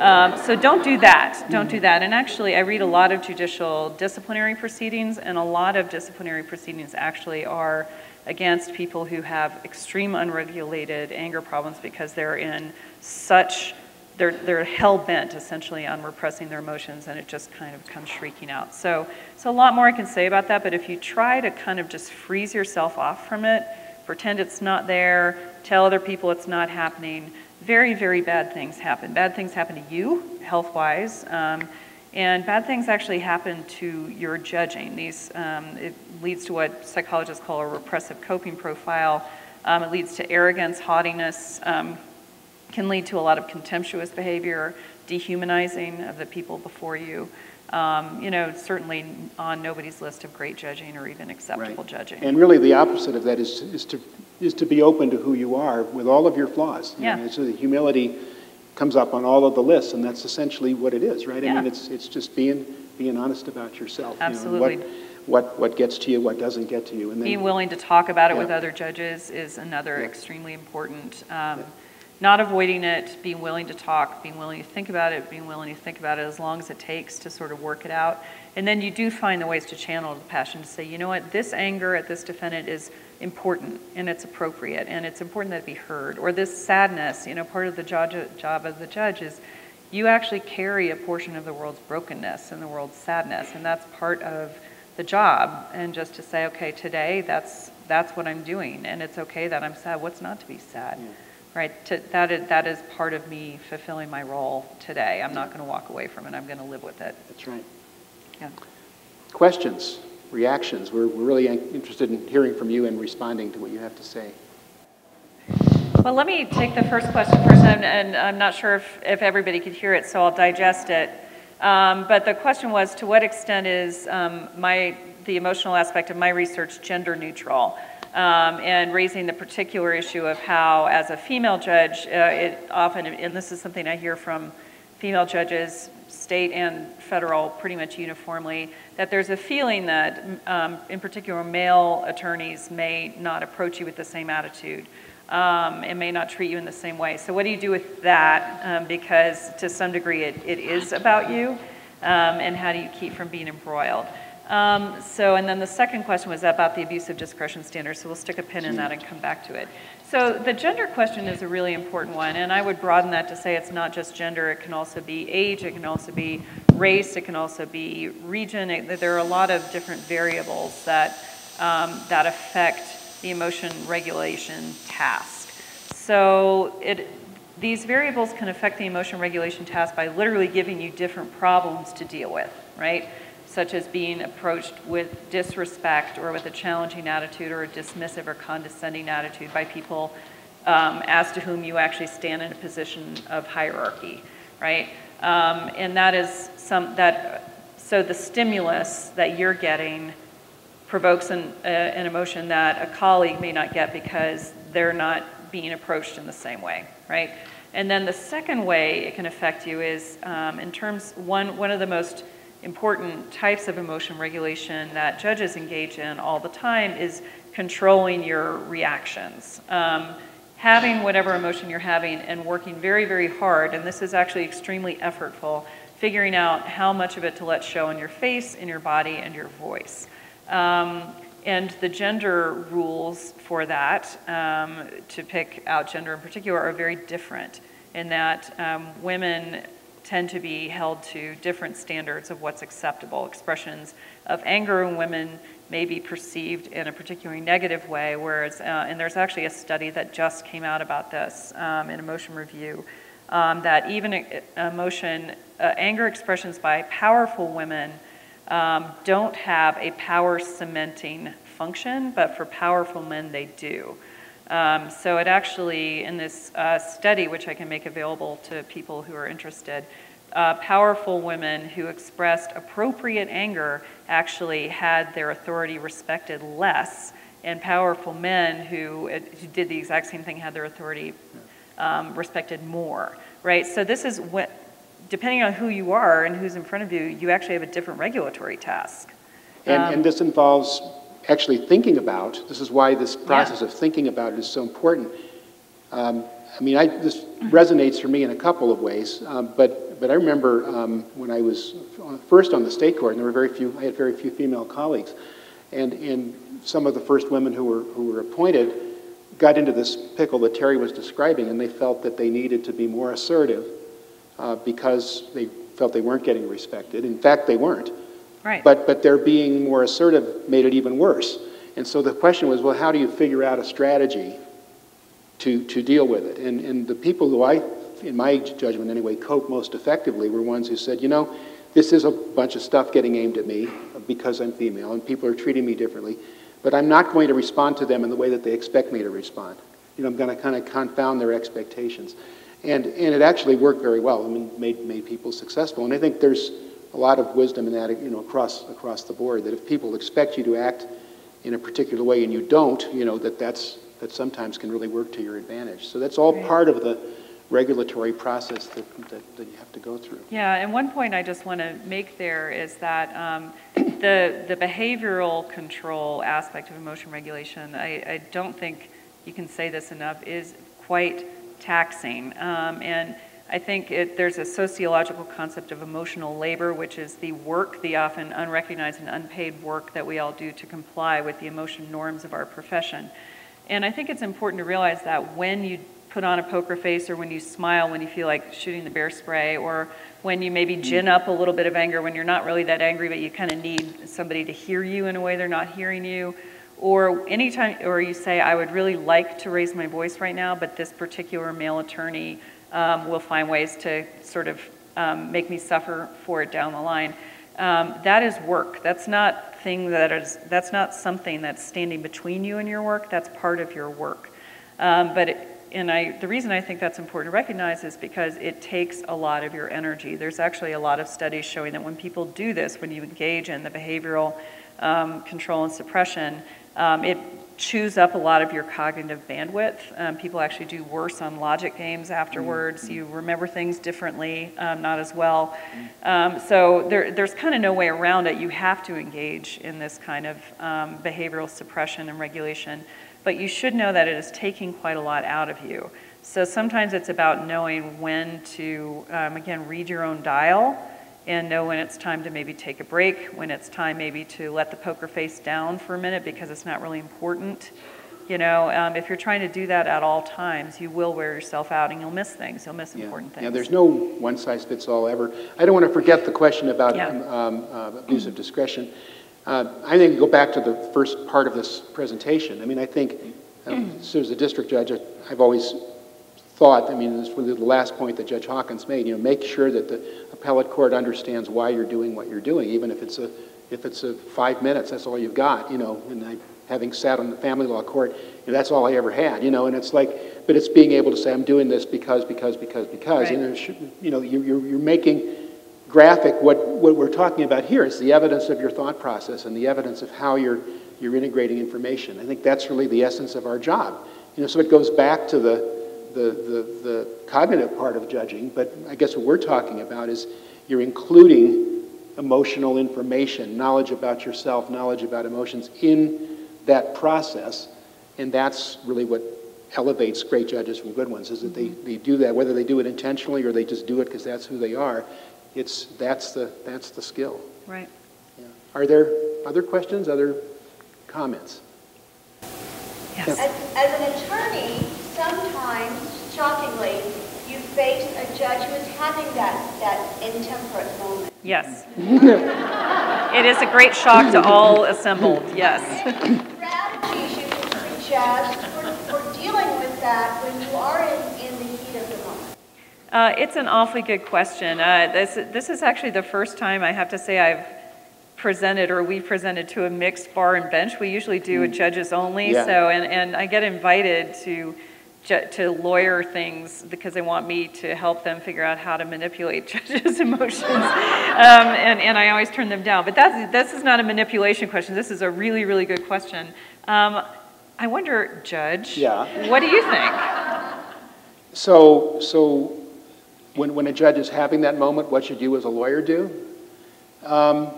Um, so don't do that. Don't do that. And actually, I read a lot of judicial disciplinary proceedings, and a lot of disciplinary proceedings actually are against people who have extreme unregulated anger problems because they're in such they're, they're hell bent essentially on repressing their emotions and it just kind of comes shrieking out. So, so a lot more I can say about that, but if you try to kind of just freeze yourself off from it, pretend it's not there, tell other people it's not happening, very, very bad things happen. Bad things happen to you, health wise, um, and bad things actually happen to your judging. These, um, it leads to what psychologists call a repressive coping profile. Um, it leads to arrogance, haughtiness, um, can lead to a lot of contemptuous behavior, dehumanizing of the people before you. Um, you know, certainly on nobody's list of great judging or even acceptable Right. judging. And really, the opposite of that is, is to, is to be open to who you are with all of your flaws. You Yeah. know, So the humility comes up on all of the lists, and that's essentially what it is, right? Yeah. I mean, it's, it's just being, being honest about yourself. you know, Absolutely. What, what, what gets to you, what doesn't get to you, and then. Being willing to talk about it with other judges is another Yeah. extremely important. Um, Not avoiding it, being willing to talk, being willing to think about it, being willing to think about it as long as it takes to sort of work it out. And then you do find the ways to channel the passion to say, you know what, this anger at this defendant is important and it's appropriate and it's important that it be heard. Or this sadness, you know, part of the judge, job of the judge is you actually carry a portion of the world's brokenness and the world's sadness, and that's part of the job. And just to say, okay, today that's that's what I'm doing, and it's okay that I'm sad. What's not to be sad, right? To, that is that is part of me fulfilling my role today. I'm not going to walk away from it. I'm going to live with it. That's right. Yeah. Questions? Reactions. We're really interested in hearing from you and responding to what you have to say. Well, let me take the first question first, and, and I'm not sure if, if everybody could hear it, so I'll digest it. Um, but the question was, to what extent is um, my, the emotional aspect of my research gender neutral? Um, and raising the particular issue of how, as a female judge, uh, it often, and this is something I hear from female judges, state and federal, pretty much uniformly, that there's a feeling that, um, in particular, male attorneys may not approach you with the same attitude um, and may not treat you in the same way. So what do you do with that? Um, because to some degree it, it is about you, um, and how do you keep from being embroiled? Um, so, and then the second question was about the abusive discretion standard, so we'll stick a pin in that and come back to it. So the gender question is a really important one, and I would broaden that to say it's not just gender, it can also be age, it can also be race, it can also be region. It, there are a lot of different variables that, um, that affect the emotion regulation task. So it, these variables can affect the emotion regulation task by literally giving you different problems to deal with, right? Such as being approached with disrespect or with a challenging attitude or a dismissive or condescending attitude by people um, as to whom you actually stand in a position of hierarchy, right? Um, and that is some that, so the stimulus that you're getting provokes an, uh, an emotion that a colleague may not get because they're not being approached in the same way, right? And then the second way it can affect you is um, in terms, one, one of the most important types of emotion regulation that judges engage in all the time is controlling your reactions. Um, having whatever emotion you're having and working very, very hard, and this is actually extremely effortful, figuring out how much of it to let show in your face, in your body, and your voice. Um, and the gender rules for that, um, to pick out gender in particular, are very different in that um, women tend to be held to different standards of what's acceptable. Expressions of anger in women may be perceived in a particularly negative way, whereas, uh, and there's actually a study that just came out about this um, in Emotion Review, um, that even emotion, uh, anger expressions by powerful women um, don't have a power cementing function, but for powerful men, they do. Um, so it actually, in this uh, study, which I can make available to people who are interested, uh, powerful women who expressed appropriate anger actually had their authority respected less, and powerful men who, uh, who did the exact same thing had their authority um, respected more, right? So this is what depending on who you are and who's in front of you, you actually have a different regulatory task. And, um, and this involves actually thinking about, this is why this process yeah. of thinking about it is so important. Um, I mean, I, this resonates for me in a couple of ways, um, but, but I remember um, when I was first on the state court, and there were very few, I had very few female colleagues, and, and some of the first women who were, who were appointed got into this pickle that Terry was describing, and they felt that they needed to be more assertive uh, because they felt they weren't getting respected. In fact, they weren't. Right. But, but their being more assertive made it even worse. And so the question was, well, how do you figure out a strategy to, to deal with it? And, and the people who I, in my judgment anyway, cope most effectively were ones who said, you know, this is a bunch of stuff getting aimed at me because I'm female and people are treating me differently, but I'm not going to respond to them in the way that they expect me to respond. You know, I'm going to kind of confound their expectations. And, and it actually worked very well. I mean, made, made people successful. And I think there's a lot of wisdom in that, you know, across, across the board, that if people expect you to act in a particular way and you don't, you know, that that's, that sometimes can really work to your advantage. So that's all part of the regulatory process that, that, that, you have to go through. Yeah, and one point I just want to make there is that um, the, the behavioral control aspect of emotion regulation, I, I don't think you can say this enough, is quite taxing. Um, and I think it, there's a sociological concept of emotional labor, which is the work, the often unrecognized and unpaid work that we all do to comply with the emotion norms of our profession. And I think it's important to realize that when you put on a poker face or when you smile when you feel like shooting the bear spray or when you maybe mm-hmm. gin up a little bit of anger when you're not really that angry but you kind of need somebody to hear you in a way they're not hearing you or anytime, or you say, I would really like to raise my voice right now, but this particular male attorney um, will find ways to sort of um, make me suffer for it down the line. Um, that is work. That's not thing that is, that's not something that's standing between you and your work. That's part of your work. Um, but it, and I, the reason I think that's important to recognize is because it takes a lot of your energy. There's actually a lot of studies showing that when people do this, when you engage in the behavioral um, control and suppression, um, it chews up a lot of your cognitive bandwidth. Um, people actually do worse on logic games afterwards. You remember things differently, um, not as well. Um, so there, there's kind of no way around it. You have to engage in this kind of um, behavioral suppression and regulation. But you should know that it is taking quite a lot out of you. So sometimes it's about knowing when to, um, again, read your own dial and know when it's time to maybe take a break, when it's time maybe to let the poker face down for a minute because it's not really important. You know, um, if you're trying to do that at all times, you will wear yourself out and you'll miss things. You'll miss Yeah. important things. Yeah, there's no one-size-fits-all ever. I don't want to forget the question about Yeah. um, um, uh, abuse of discretion. Uh, I think go back to the first part of this presentation. I mean, I think, um, so as a district judge, I- I've always thought, I mean, this was the last point that Judge Hawkins made, you know, make sure that the appellate court understands why you're doing what you're doing, even if it's a, if it's a five minutes, that's all you've got, you know, and I, having sat on the family law court, you know, that's all I ever had, you know, and it's like, but it's being able to say, I'm doing this because, because, because, because, Right. and should, you know, you're, you're you're making graphic, what, what we're talking about here is the evidence of your thought process and the evidence of how you're, you're integrating information. I think that's really the essence of our job. You know, so it goes back to the, the, the, the cognitive part of judging, but I guess what we're talking about is you're including emotional information, knowledge about yourself, knowledge about emotions in that process, and that's really what elevates great judges from good ones, is that they, mm-hmm. they do that, whether they do it intentionally or they just do it because that's who they are, it's, that's the, that's the skill. Right. Yeah. Are there other questions, other comments? Yes. As, as an attorney, sometimes, shockingly, you face a judge who is having that, that intemperate moment. Yes. it is a great shock to all assembled, yes. Strategies you can suggest for, for dealing with that when you are in, in the heat of the moment. Uh, it's an awfully good question. Uh, this, this is actually the first time I have to say I've presented or we presented to a mixed bar and bench. We usually do a judges only. Yeah. So, and, and I get invited to ju- to lawyer things because they want me to help them figure out how to manipulate judges' emotions. um, and, and I always turn them down. But that's, this is not a manipulation question. This is a really, really good question. Um, I wonder, Judge, Yeah. what do you think? So, so when, when a judge is having that moment, what should you as a lawyer do? Um,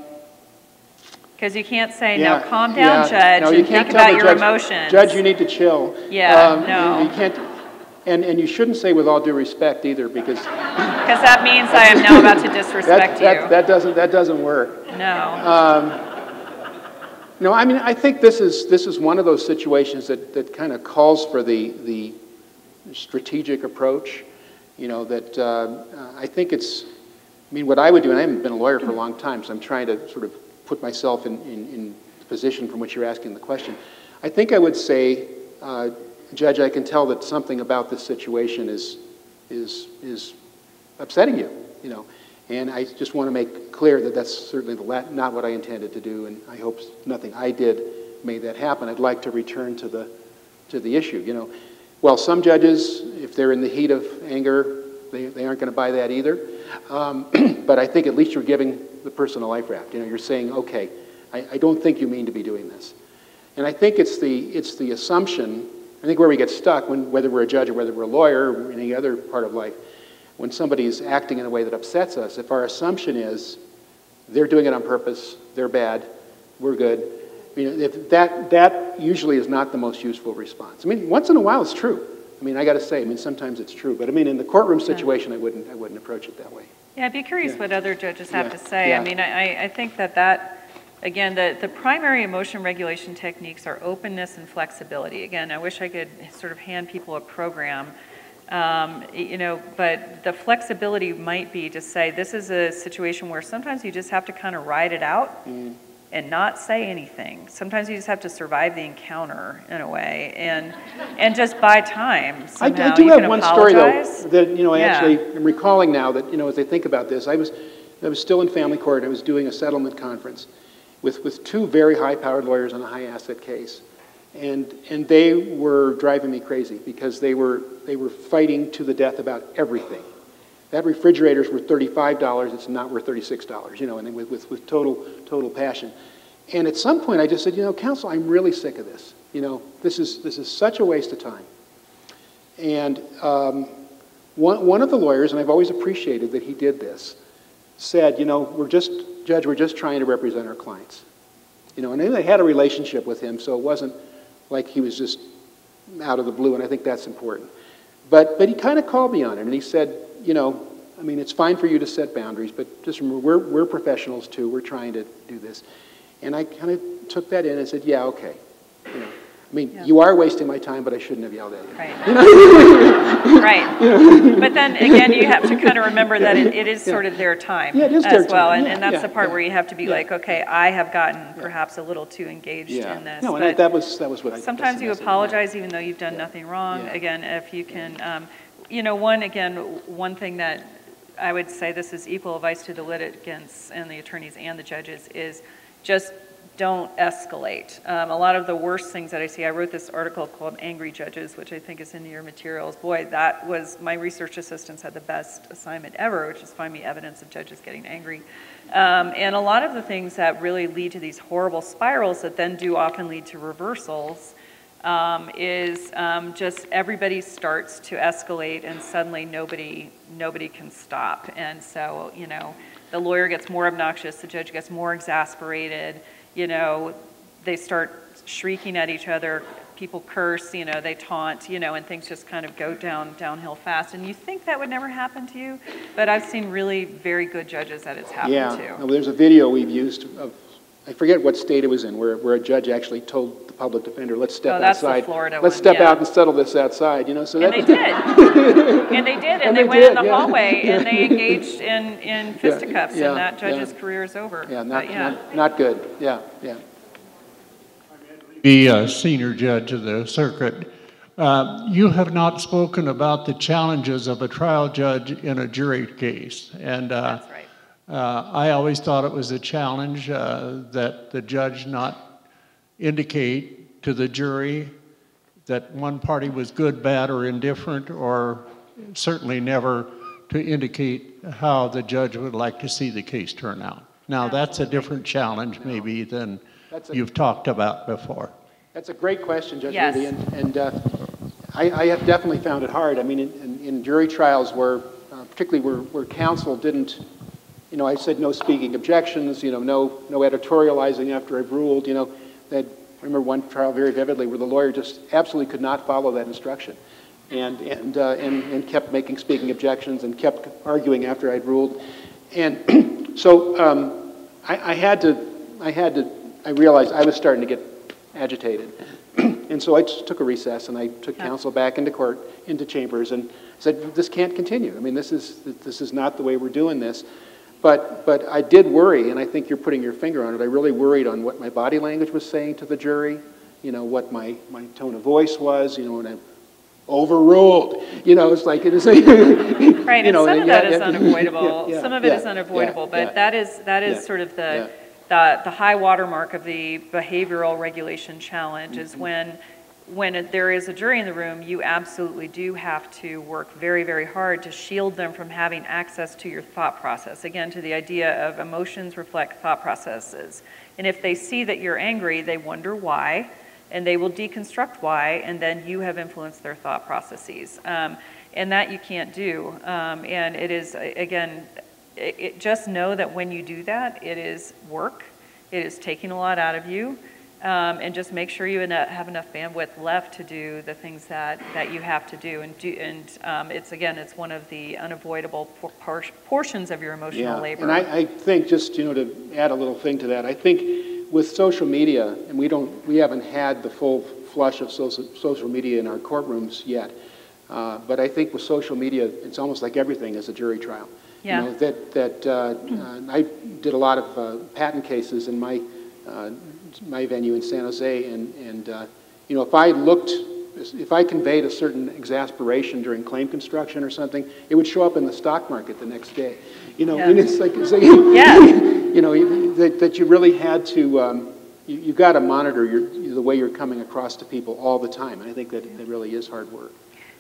Because you can't say, Yeah, now calm down, yeah. Judge, No, you and can't think tell about your judge, emotions. Judge, you need to chill. Yeah, Um, no. You can't, and, and you shouldn't say with all due respect either, because Because that means I am now about to disrespect that, you. that doesn't, that doesn't work. No. No, I mean, I think this is, this is one of those situations that, that kind of calls for the, the strategic approach, you know, that uh, I think it's, I mean, what I would do, and I haven't been a lawyer for a long time, so I'm trying to sort of put myself in, in, in the position from which you're asking the question. I think I would say, uh, Judge, I can tell that something about this situation is, is, is upsetting you, you know. And I just want to make clear that that's certainly not what I intended to do, and I hope nothing I did made that happen. I'd like to return to the, to the issue, you know. Well, some judges, if they're in the heat of anger, they, they aren't going to buy that either. Um, but I think at least you're giving the person a life raft. You know, you're saying, okay, I, I don't think you mean to be doing this. And I think it's the, it's the assumption, I think where we get stuck, when, whether we're a judge or whether we're a lawyer or any other part of life, when somebody's acting in a way that upsets us, if our assumption is they're doing it on purpose, they're bad, we're good, I mean, if that, that usually is not the most useful response. I mean, once in a while it's true. I mean, I got to say, I mean, sometimes it's true. But I mean, in the courtroom situation, I wouldn't, I wouldn't approach it that way. Yeah, I'd be curious Yeah. what other judges have Yeah, to say. yeah. I mean, I, I think that that, again, the, the primary emotion regulation techniques are openness and flexibility. Again, I wish I could sort of hand people a program, um, you know, but the flexibility might be to say, this is a situation where sometimes you just have to kind of ride it out Mm. And not say anything. Sometimes you just have to survive the encounter in a way and, and just buy time I, somehow. I do You have one story though that you know I Yeah. actually am recalling now that you know as I think about this I was I was still in family court. I was doing a settlement conference with, with two very high-powered lawyers on a high-asset case. And, and they were driving me crazy because they were, they were fighting to the death about everything. That refrigerator's worth $35, it's not worth $36, you know, and with, with, with total, total passion. And at some point I just said, you know, counsel, I'm really sick of this. You know, this is, this is such a waste of time. And um, one, one of the lawyers, and I've always appreciated that he did this, said, you know, we're just, Judge, we're just trying to represent our clients. You know, and they had a relationship with him, so it wasn't like he was just out of the blue, and I think that's important. But, but he kind of called me on it, and he said, you know, I mean, it's fine for you to set boundaries, but just remember, we're, we're professionals too. We're trying to do this. And I kind of took that in and said, yeah, okay. You know, I mean, Yeah. you are wasting my time, but I shouldn't have yelled at you. Right. Right. But then again, you have to kind of remember that it, it is sort of their time Yeah, as their well. time. And, Yeah, and that's yeah, the part yeah. where you have to be Yeah. like, okay, I have gotten perhaps a little too engaged Yeah. in this. No, and but- that was, that was what I. Sometimes you yeah. apologize even though you've done nothing wrong. Yeah. Again, if you can, um, you know, one, again, one thing that I would say this is equal advice to the litigants and the attorneys and the judges is just don't escalate. Um, a lot of the worst things that I see, I wrote this article called Angry Judges, which I think is in your materials. Boy, that was, my research assistants had the best assignment ever, which is find me evidence of judges getting angry. Um, and a lot of the things that really lead to these horrible spirals that then do often lead to reversals um, is um, just everybody starts to escalate and suddenly nobody, nobody can stop. And so, you know, the lawyer gets more obnoxious, the judge gets more exasperated, you know, they start shrieking at each other, people curse, you know, they taunt, you know, and things just kind of go down, downhill fast. And you think that would never happen to you, but I've seen really very good judges that it's happened Yeah, to. well, there's a video we've used of, I forget what state it was in, where, where a judge actually told the public defender, let's step Oh, that's the outside. Florida Let's one, step yeah. out and settle this outside, you know, so And that. they did. And they did, and And they they went in the yeah. hallway and they engaged in, in fisticuffs yeah, and that judge's yeah. career is over. Yeah, not, yeah. not, not good, yeah, yeah. be a senior judge of the circuit. Uh, You have not spoken about the challenges of a trial judge in a jury case. And uh, That's right. Uh, I always thought it was a challenge uh, that the judge not indicate to the jury that one party was good, bad, or indifferent, or certainly never to indicate how the judge would like to see the case turn out. Now, that's a different challenge maybe than a- you've talked about before. That's a great question, Judge Yes. Ruby, and, and uh, I, I have definitely found it hard. I mean, in, in- in jury trials where, uh, particularly where, where counsel didn't, you know, I said no speaking objections, you know, no, no editorializing after I've ruled, you know, that, I remember one trial very vividly where the lawyer just absolutely could not follow that instruction. And, and, uh, and, and kept making speaking objections and kept arguing after I'd ruled. And so, um, I, I had to, I had to, I realized I was starting to get agitated. And so I took a recess and I took counsel back into court, into chambers, and said, this can't continue. I mean, this is, this is not the way we're doing this. But, but I did worry, and I think you're putting your finger on it, I really worried on what my body language was saying to the jury, you know, what my, my tone of voice was, you know, when I overruled, you know, it's like, it is. Right, you and know, some of yeah, that is yeah, unavoidable. yeah, Some of it is unavoidable, yeah, but that is, that is sort of the, the, the high watermark of the behavioral regulation challenge Mm-hmm. is when, when there is a jury in the room, you absolutely do have to work very, very hard to shield them from having access to your thought process. Again, to the idea of emotions reflect thought processes. And if they see that you're angry, they wonder why, and they will deconstruct why, and then you have influenced their thought processes. Um, and that you can't do. Um, and it is, again, it, it, just know that when you do that, it is work. It is taking a lot out of you. Um, and just make sure you have enough bandwidth left to do the things that, that you have to do. And, do, and um, it's, again, it's one of the unavoidable por- por- portions of your emotional Yeah, labor. and I, I think, just, you know, to add a little thing to that, I think with social media, and we don't, we haven't had the full flush of social, social media in our courtrooms yet, uh, but I think with social media, it's almost like everything is a jury trial. Yeah. You know, that, that, uh, uh, I did a lot of uh, patent cases in my, uh, my venue in San Jose, and, and, uh, you know, if I looked if I conveyed a certain exasperation during claim construction or something, it would show up in the stock market the next day. You know, and it's like, it's like Yeah. you know, that, that you really had to, um, you, you got to monitor your, the way you're coming across to people all the time. And I think that, that really is hard work.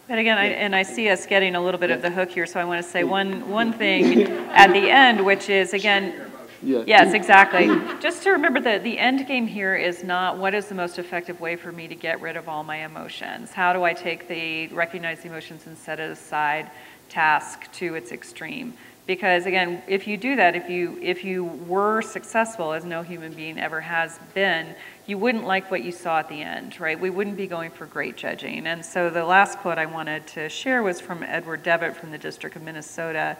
But again, I, and I see us getting a little bit of the hook here, so I want to say one, one thing at the end, which is, again, Yeah. yes, exactly. Just to remember that the end game here is not what is the most effective way for me to get rid of all my emotions? How do I take the recognize the emotions and set it aside task to its extreme? Because again, if you do that, if you, if you were successful, as no human being ever has been, you wouldn't like what you saw at the end, right? We wouldn't be going for great judging. And so the last quote I wanted to share was from Edward Devitt from the District of Minnesota,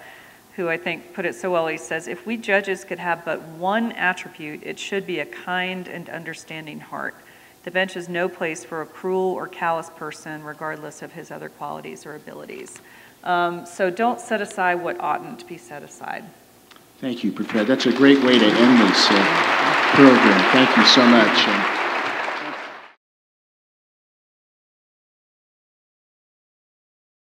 who I think put it so well. He says, If we judges could have but one attribute, it should be a kind and understanding heart. The bench is no place for a cruel or callous person, regardless of his other qualities or abilities. Um, so don't set aside what oughtn't to be set aside. Thank you, Professor. That's a great way to end this uh, program. Thank you so much. And